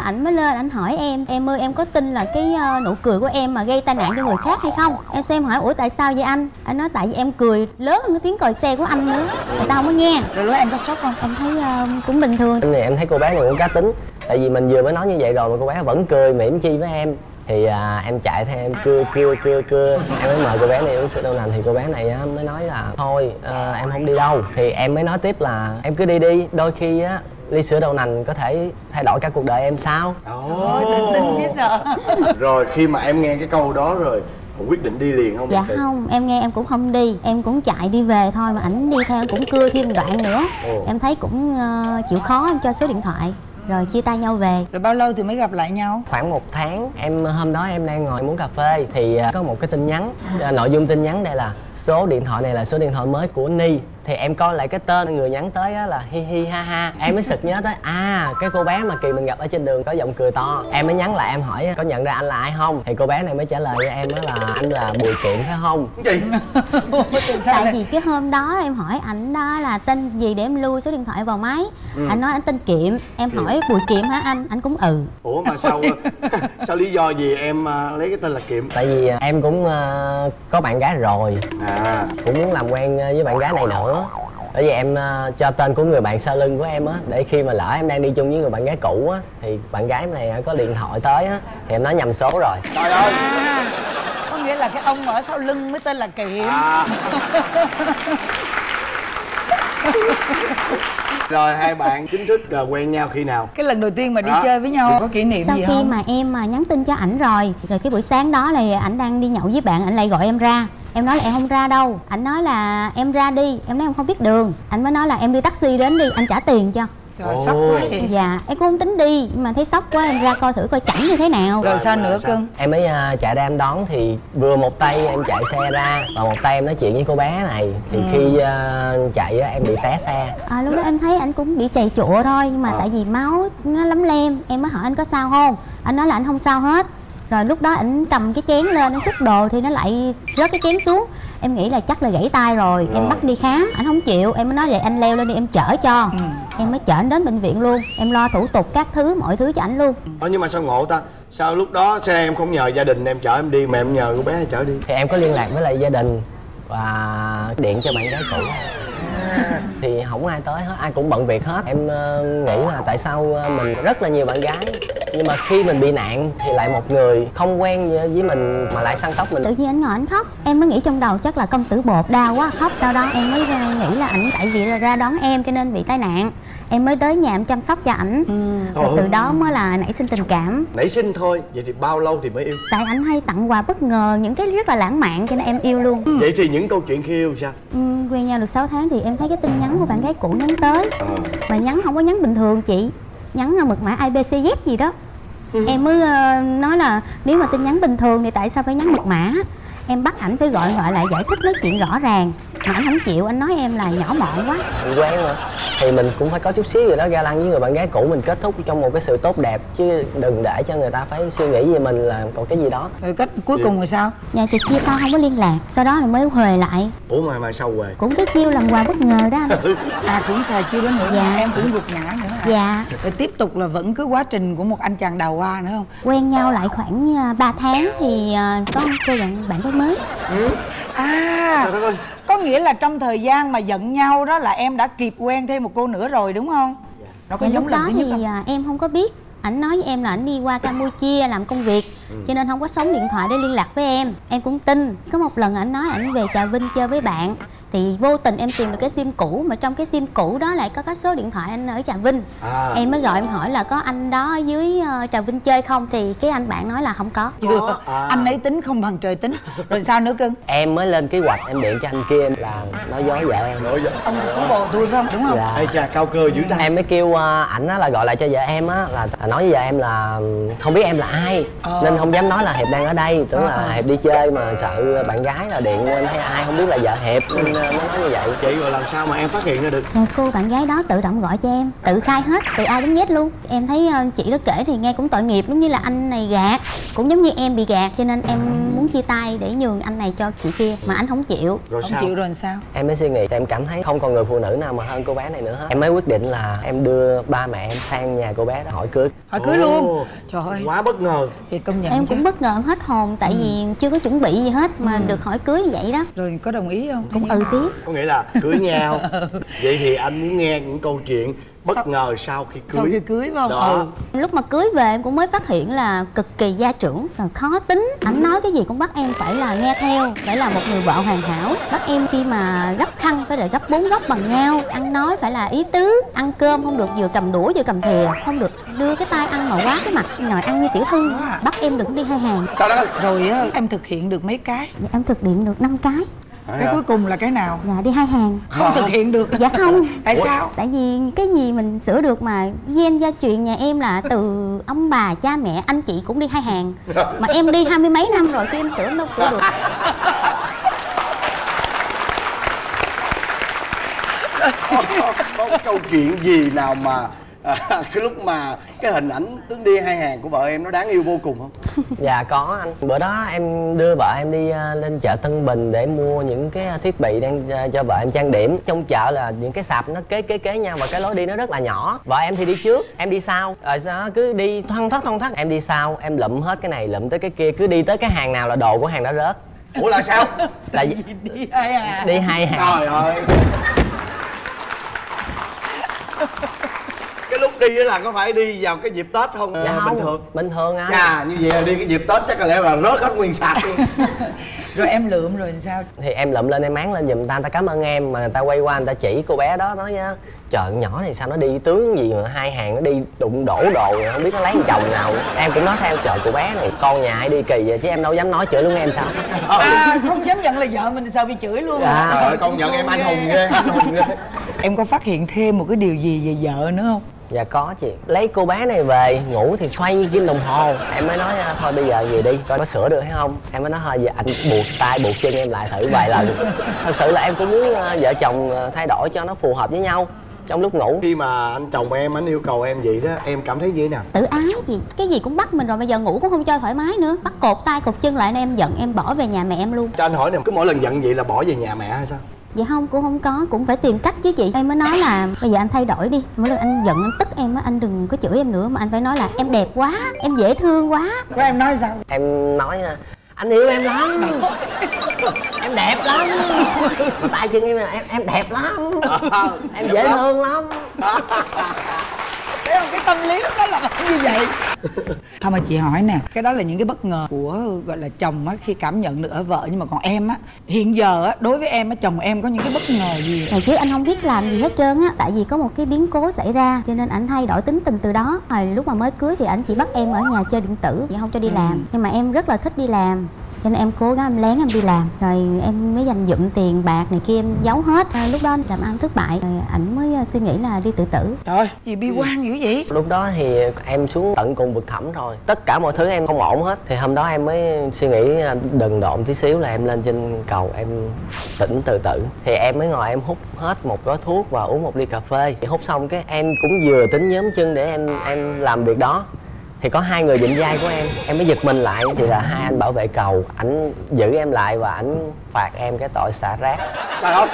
ảnh mới lên ảnh hỏi em em ơi em có tin là cái ờ, nụ cười của em mà gây tai nạn cho người khác hay không? Em xem hỏi ủa tại sao vậy anh? Anh nói tại vì em cười lớn hơn cái tiếng còi xe của anh nữa. Người ta không có nghe. Rồi lúc em có sốc không? Em thấy ờ, cũng bình thường. Em thì em thấy cô bé này cũng cá tính. Tại vì mình vừa mới nói như vậy rồi mà cô bé vẫn cười mỉm chi với em thì à, em chạy theo em cưa cưa cưa cưa em mới mời cô bé này uống sữa đậu nành. Thì cô bé này á, mới nói là thôi à, em không đi đâu. Thì em mới nói tiếp là em cứ đi đi đôi khi á ly sữa đậu nành có thể thay đổi cả cuộc đời em sao? Ôi, tự tin dễ sợ. Rồi khi mà em nghe cái câu đó rồi quyết định đi liền không? Dạ không em nghe em cũng không đi. Em cũng chạy đi về thôi mà ảnh đi theo cũng cưa thêm đoạn nữa. Ồ. em thấy cũng ờ, chịu khó em cho số điện thoại rồi chia tay nhau về. Rồi bao lâu thì mới gặp lại nhau? Khoảng một tháng em hôm đó em đang ngồi muốn cà phê thì à, có một cái tin nhắn À, nội dung tin nhắn đây là số điện thoại này là số điện thoại mới của ni thì em coi lại cái tên người nhắn tới á là hi hi ha ha. Em mới sực nhớ tới à cái cô bé mà kỳ mình gặp ở trên đường có giọng cười to. Em mới nhắn lại em hỏi có nhận ra anh là ai không? Thì cô bé này mới trả lời với em đó là anh là bùi kiệm phải không? Gì? Tại vì cái hôm đó em hỏi ảnh đó là tên gì để em lưu số điện thoại vào máy. Ừ. anh nói anh tên kiệm. Em Kiệm. hỏi bùi kiệm hả anh? Anh cũng ừ. Ủa mà sao sao lý do gì em à, lấy cái tên là kiệm? Tại vì à, em cũng à, có bạn gái rồi. À. Cũng muốn làm quen với bạn gái này nữa bởi vì em à, cho tên của người bạn sau lưng của em á để khi mà lỡ em đang đi chung với người bạn gái cũ á thì bạn gái này có điện thoại tới á thì em nói nhầm số rồi. Trời ơi! À, có nghĩa là cái ông ở sau lưng mới tên là kiệm. À. rồi hai bạn chính thức là quen nhau khi nào? Cái lần đầu tiên mà đi Đó. chơi với nhau có kỷ niệm sau gì khi không? mà em mà nhắn tin cho ảnh rồi rồi cái buổi sáng đó là ảnh đang đi nhậu với bạn ảnh lại gọi em ra em nói là em không ra đâu. Ảnh nói là em ra đi. Em nói em không biết đường. Ảnh mới nói là em đi taxi đến đi. Anh trả tiền cho. Trời, sốc quá vậy. dạ em cũng không tính đi nhưng mà thấy sốc quá em ra coi thử coi chảnh như thế nào. Rồi sao nữa cưng? Em mới à, chạy ra em đón thì vừa một tay em chạy xe ra và một tay em nói chuyện với cô bé này. Thì Ừ. khi à, chạy á, em bị té xe. À, lúc đó em thấy anh cũng bị chày chụa thôi nhưng mà Ờ. tại vì máu nó lấm lem. Em mới hỏi anh có sao không? Anh nói là anh không sao hết rồi lúc đó anh cầm cái chén lên anh xúc đồ thì nó lại rớt cái chén xuống. Em nghĩ là chắc là gãy tay rồi em Rồi. bắt đi khám anh không chịu. Em mới nói vậy anh leo lên đi em chở cho. Em mới chở anh đến bệnh viện luôn. Em lo thủ tục các thứ mọi thứ cho anh luôn. Ờ nhưng mà sao ngộ ta? Sao lúc đó xe em không nhờ gia đình em chở em đi mà em nhờ cô bé chở đi? Thì em có liên lạc với lại gia đình và điện cho bạn gái cũ thì không ai tới hết, ai cũng bận việc hết. Em ờ, nghĩ là tại sao ờ, mình rất là nhiều bạn gái. Nhưng mà khi mình bị nạn thì lại một người không quen với mình mà lại săn sóc mình. Tự nhiên anh ngồi anh khóc. Em mới nghĩ trong đầu chắc là công tử bột đau quá, khóc sau đó. Em mới ờ, nghĩ là ảnh, tại vì là ra đón em cho nên bị tai nạn em mới tới nhà em chăm sóc cho ảnh. Trời rồi từ đó mới là nảy sinh tình cảm. Nảy sinh thôi vậy thì bao lâu thì mới yêu? Tại ảnh hay tặng quà bất ngờ những cái rất là lãng mạn cho nên em yêu luôn. Vậy thì những câu chuyện khi yêu sao? Ừ, quen nhau được 6 tháng thì em thấy cái tin nhắn của bạn gái cũ nhắn tới. Ờ. Mà nhắn không có nhắn bình thường chị. Nhắn là mật mã IBCZ gì đó. Em mới ờ, nói là nếu mà tin nhắn bình thường thì tại sao phải nhắn mật mã? Em bắt ảnh phải gọi gọi lại giải thích nói chuyện rõ ràng mà anh không chịu anh nói em là nhỏ mọn quá. Mình quen mà thì mình cũng phải có chút xíu gì đó ga lăng với người bạn gái cũ mình kết thúc trong một cái sự tốt đẹp chứ đừng để cho người ta phải suy nghĩ về mình là còn cái gì đó. Rồi cách cuối cùng rồi sao? Nhà thì chia tay không có liên lạc. Sau đó là mới huề lại. Ủa mà mà sao về cũng cái chiêu làm quà bất ngờ đó. Anh à cũng xài chiêu đó nữa Dạ. em cũng gục ngã nữa? Dạ. rồi tiếp tục là vẫn cứ quá trình của một anh chàng đào hoa nữa không? Quen nhau lại khoảng à, 3 tháng thì à, có một cô bạn bạn gái mới. À có nghĩa là trong thời gian mà giận nhau đó là em đã kịp quen thêm một cô nữa rồi đúng không? Nó có Dạ, giống lần thứ nhất thì không? à, em không có biết. Ảnh nói với em là ảnh đi qua campuchia làm công việc Ừ. cho nên không có sóng điện thoại để liên lạc với em. Em cũng tin. Có một lần ảnh nói ảnh về trà vinh chơi với bạn thì vô tình em tìm được cái sim cũ mà trong cái sim cũ đó lại có cái số điện thoại anh ở trà vinh. À. em mới gọi em hỏi là có anh đó ở dưới ờ, trà vinh chơi không? Thì cái anh bạn nói là không có. Chưa. Anh ấy tính không bằng trời tính. Rồi sao nữa cưng em mới lên kế hoạch em điện cho anh kia em là nói dối vợ em nói dối. Ông có bồ tôi không? Đúng không? Dạ. Ê cha cao cơ dữ ta. Em mới kêu ờ, ảnh á là gọi lại cho vợ em á là, nói với vợ em là không biết em là ai Ờ. nên không dám nói là hiệp đang ở đây. Tưởng Ờ, là hiệp đi chơi mà sợ bạn gái là điện lên hay ai không biết là vợ hiệp nên mới nói như vậy chị rồi làm sao mà em phát hiện ra được? Rồi cô bạn gái đó tự động gọi cho em tự khai hết từ A đến Z luôn. Em thấy ờ, chị đó kể thì nghe cũng tội nghiệp giống như là anh này gạt cũng giống như em bị gạt cho nên em muốn chia tay để nhường anh này cho chị kia mà anh không chịu. Rồi không chịu rồi sao? Em mới suy nghĩ em cảm thấy không còn người phụ nữ nào mà hơn cô bé này nữa hết. Em mới quyết định là em đưa ba mẹ em sang nhà cô bé đó hỏi cưới. Hỏi cưới luôn. Trời ơi. quá bất ngờ. Thì công nhận em chứ. cũng bất ngờ em hết hồn tại Ừ. vì chưa có chuẩn bị gì hết mà Ừ. được hỏi cưới như vậy đó. Rồi có đồng ý không? Cũng ừ tiếng có nghĩa là cưới nhau. Vậy thì anh muốn nghe những câu chuyện bất ngờ sau khi cưới. sau khi cưới phải không? Đó. Ừ. Lúc mà cưới về em cũng mới phát hiện là cực kỳ gia trưởng rồi khó tính. Ảnh nói cái gì cũng bắt em phải là nghe theo phải là một người vợ hoàn hảo. Bắt em khi mà gấp khăn phải là gấp bốn góc bằng nhau. Ăn nói phải là ý tứ ăn cơm không được vừa cầm đũa vừa cầm thìa không được đưa cái tay ăn mà quá cái mặt ngồi ăn như tiểu thư. Bắt em đừng đi hai hàng. Rồi á em thực hiện được mấy cái? Em thực hiện được 5 cái cái cuối cùng là cái nào? Dạ đi hai hàng. Không thực hiện được. Dạ không. Tại sao? Tại vì cái gì mình sửa được mà gen gia truyền nhà em là từ ông bà cha mẹ anh chị cũng đi hai hàng. Mà em đi hai mươi mấy năm rồi chứ em sửa đâu sửa được. Có, có, có câu chuyện gì nào mà à, cái lúc mà cái hình ảnh tướng đi hai hàng của vợ em nó đáng yêu vô cùng không? Dạ có anh. Bữa đó em đưa vợ em đi à, lên chợ Tân Bình để mua những cái thiết bị đang à, cho vợ em trang điểm. Trong chợ là những cái sạp nó kế kế kế nhau và cái lối đi nó rất là nhỏ. Vợ em thì đi trước em đi sau. Rồi sao cứ đi thoăn thoắt thoăn thoắt em đi sau em lụm hết cái này lụm tới cái kia cứ đi tới cái hàng nào là đồ của hàng đó rớt. Ủa là sao? Là đi hai hàng. Đi hai hàng. Trời ơi lúc đi á là có phải đi vào cái dịp tết không? Dạ Ờ, không bình thường. bình thường anh. À như vậy là đi cái dịp tết chắc có lẽ là rớt hết nguyên sạp luôn. Rồi em lượm rồi sao? Thì em lụm lên em máng lên giùm ta người ta cảm ơn em mà người ta quay qua người ta chỉ cô bé đó nói nha trời nhỏ này sao nó đi tướng gì mà hai hàng nó đi đụng đổ đồ rồi không biết nó lấy chồng nào. Em cũng nói theo trời cô bé này con nhà ai đi kỳ vậy chứ em đâu dám nói chửi luôn em sao? À, không dám nhận là vợ mình sao bị chửi luôn trời ơi con nhận em anh hùng ghê anh hùng ghê. Em có phát hiện thêm một cái điều gì về vợ nữa không dạ có chị. Lấy cô bé này về ngủ thì xoay như kim đồng hồ. Em mới nói à, thôi bây giờ về đi coi có sửa được hay không. Em mới nói thôi giờ anh buộc tay buộc chân em lại thử vài lần. Thật sự là em cũng muốn à, vợ chồng à, thay đổi cho nó phù hợp với nhau trong lúc ngủ. Khi mà anh chồng em anh yêu cầu em vậy đó em cảm thấy như thế nào? Tự ái gì cái gì cũng bắt mình rồi bây giờ ngủ cũng không cho thoải mái nữa. Bắt cột tay cột chân lại nên em giận em bỏ về nhà mẹ em luôn. Cho anh hỏi nè cứ mỗi lần giận vậy là bỏ về nhà mẹ hay sao dạ không cũng không có cũng phải tìm cách chứ chị. Em mới nói là bây giờ anh thay đổi đi. Mỗi lần anh giận anh tức em á anh đừng có chửi em nữa. Mà anh phải nói là em đẹp quá em dễ thương quá. Rồi em nói sao? Em nói à, anh yêu em lắm. Em đẹp lắm. Tay chân em em em đẹp lắm. Em Đẹp dễ thương lắm Không? Cái tâm lý lúc đó là như vậy. Thôi mà chị hỏi nè Cái đó là những cái bất ngờ của gọi là chồng á Khi cảm nhận được ở vợ Nhưng mà còn em á. Hiện giờ á Đối với em á Chồng em có những cái bất ngờ gì? Ngày trước anh không biết làm gì hết trơn á Tại vì có một cái biến cố xảy ra Cho nên ảnh thay đổi tính tình từ đó. Hồi lúc mà mới cưới thì ảnh chỉ bắt em ở nhà chơi điện tử Vậy không cho đi Ừ. làm. Nhưng mà em rất là thích đi làm cho nên em cố gắng em lén em đi làm rồi em mới dành dụm tiền bạc này kia em giấu hết. À, lúc đó làm ăn thất bại rồi ảnh mới à, suy nghĩ là đi tự tử. Trời gì bi quan dữ vậy? Lúc đó thì em xuống tận cùng vực thẳm rồi tất cả mọi thứ em không ổn hết. Thì hôm đó em mới suy nghĩ đần độn tí xíu là em lên trên cầu em tỉnh từ tử. Thì em mới ngồi em hút hết một gói thuốc và uống một ly cà phê. Thì hút xong cái em cũng vừa tính nhóm chân để em em làm việc đó thì có hai người dịnh vai của em. Em mới giật mình lại thì là hai anh bảo vệ cầu. Ảnh giữ em lại và ảnh phạt em cái tội xả rác. Phải không?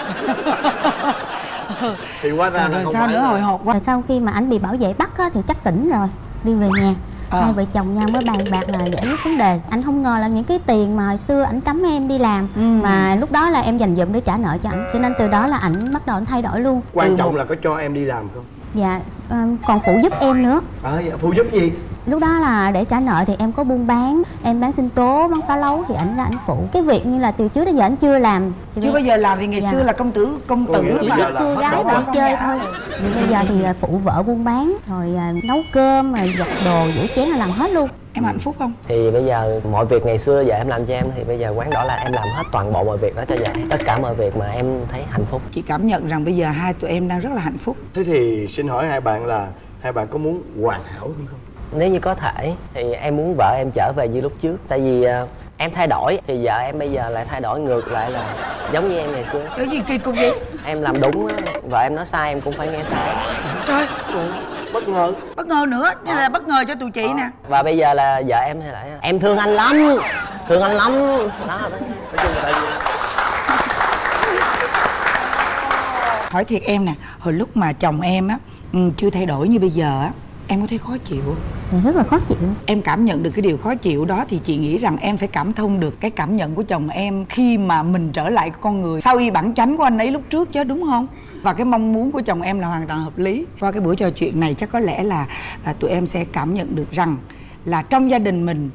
Thì quá ra Rồi, sao nữa hồi hộp quá. Rồi sau khi mà ảnh bị bảo vệ bắt á, thì chắc tỉnh rồi. Đi về nhà. Ờ. hai vợ chồng nhau mới bàn bạc là giải quyết vấn đề. Anh không ngờ là những cái tiền mà hồi xưa ảnh cấm em đi làm Ừ. mà lúc đó là em dành dụm để trả nợ cho ảnh. Cho nên từ đó là ảnh bắt đầu ảnh thay đổi luôn. Quan trọng là có cho em đi làm không? Dạ ờ, còn phụ giúp em nữa. À, dạ, phụ giúp gì lúc đó là để trả nợ thì em có buôn bán em bán sinh tố bán phá lấu thì ảnh ra ảnh phụ. Cái việc như là từ trước đến giờ ảnh chưa làm thì Chưa bây- bao giờ làm vì ngày Dạ. xưa là công tử công tử chỉ mà. giúp cô gái Bỏ chơi nhà. thôi. Nhưng bây giờ thì à, phụ vợ buôn bán rồi à, nấu cơm rồi giặt đồ rửa chén là làm hết luôn. Em hạnh phúc không? Thì bây giờ mọi việc ngày xưa giờ em làm cho em thì bây giờ quán đỏ là em làm hết toàn bộ mọi việc đó cho vợ tất cả mọi việc mà em thấy hạnh phúc. Chị cảm nhận rằng bây giờ hai tụi em đang rất là hạnh phúc. Thế thì xin hỏi hai bạn là hai bạn có muốn hoàn hảo hơn không nếu như có thể thì em muốn vợ em trở về như lúc trước. Tại vì à, em thay đổi thì vợ em bây giờ lại thay đổi ngược lại là giống như em ngày xưa. Cái gì kỳ cục vậy? Em làm đúng á vợ em nói sai em cũng phải nghe sai. Trời. Bất ngờ. Bất ngờ nữa như là bất ngờ cho tụi chị nè. Và bây giờ là vợ em thì lại em thương anh lắm thương anh lắm. Đó hỏi thiệt em nè hồi lúc mà chồng em á ừ, chưa thay đổi như bây giờ á em có thấy khó chịu không? Rất là khó chịu em cảm nhận được cái điều khó chịu đó thì chị nghĩ rằng em phải cảm thông được cái cảm nhận của chồng em khi mà mình trở lại con người sau y bản chánh của anh ấy lúc trước chứ đúng không và cái mong muốn của chồng em là hoàn toàn hợp lý qua cái buổi trò chuyện này chắc có lẽ là à, tụi em sẽ cảm nhận được rằng là trong gia đình mình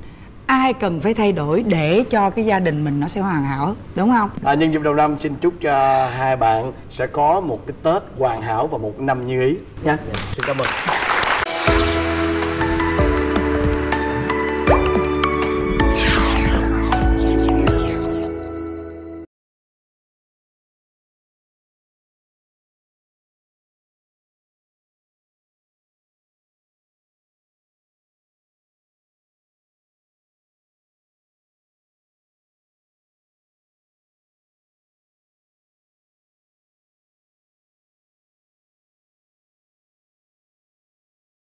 ai cần phải thay đổi để cho cái gia đình mình nó sẽ hoàn hảo đúng không À, nhân dịp đầu năm xin chúc cho hai bạn sẽ có một cái Tết hoàn hảo và một năm như ý nha. Xin cảm ơn. you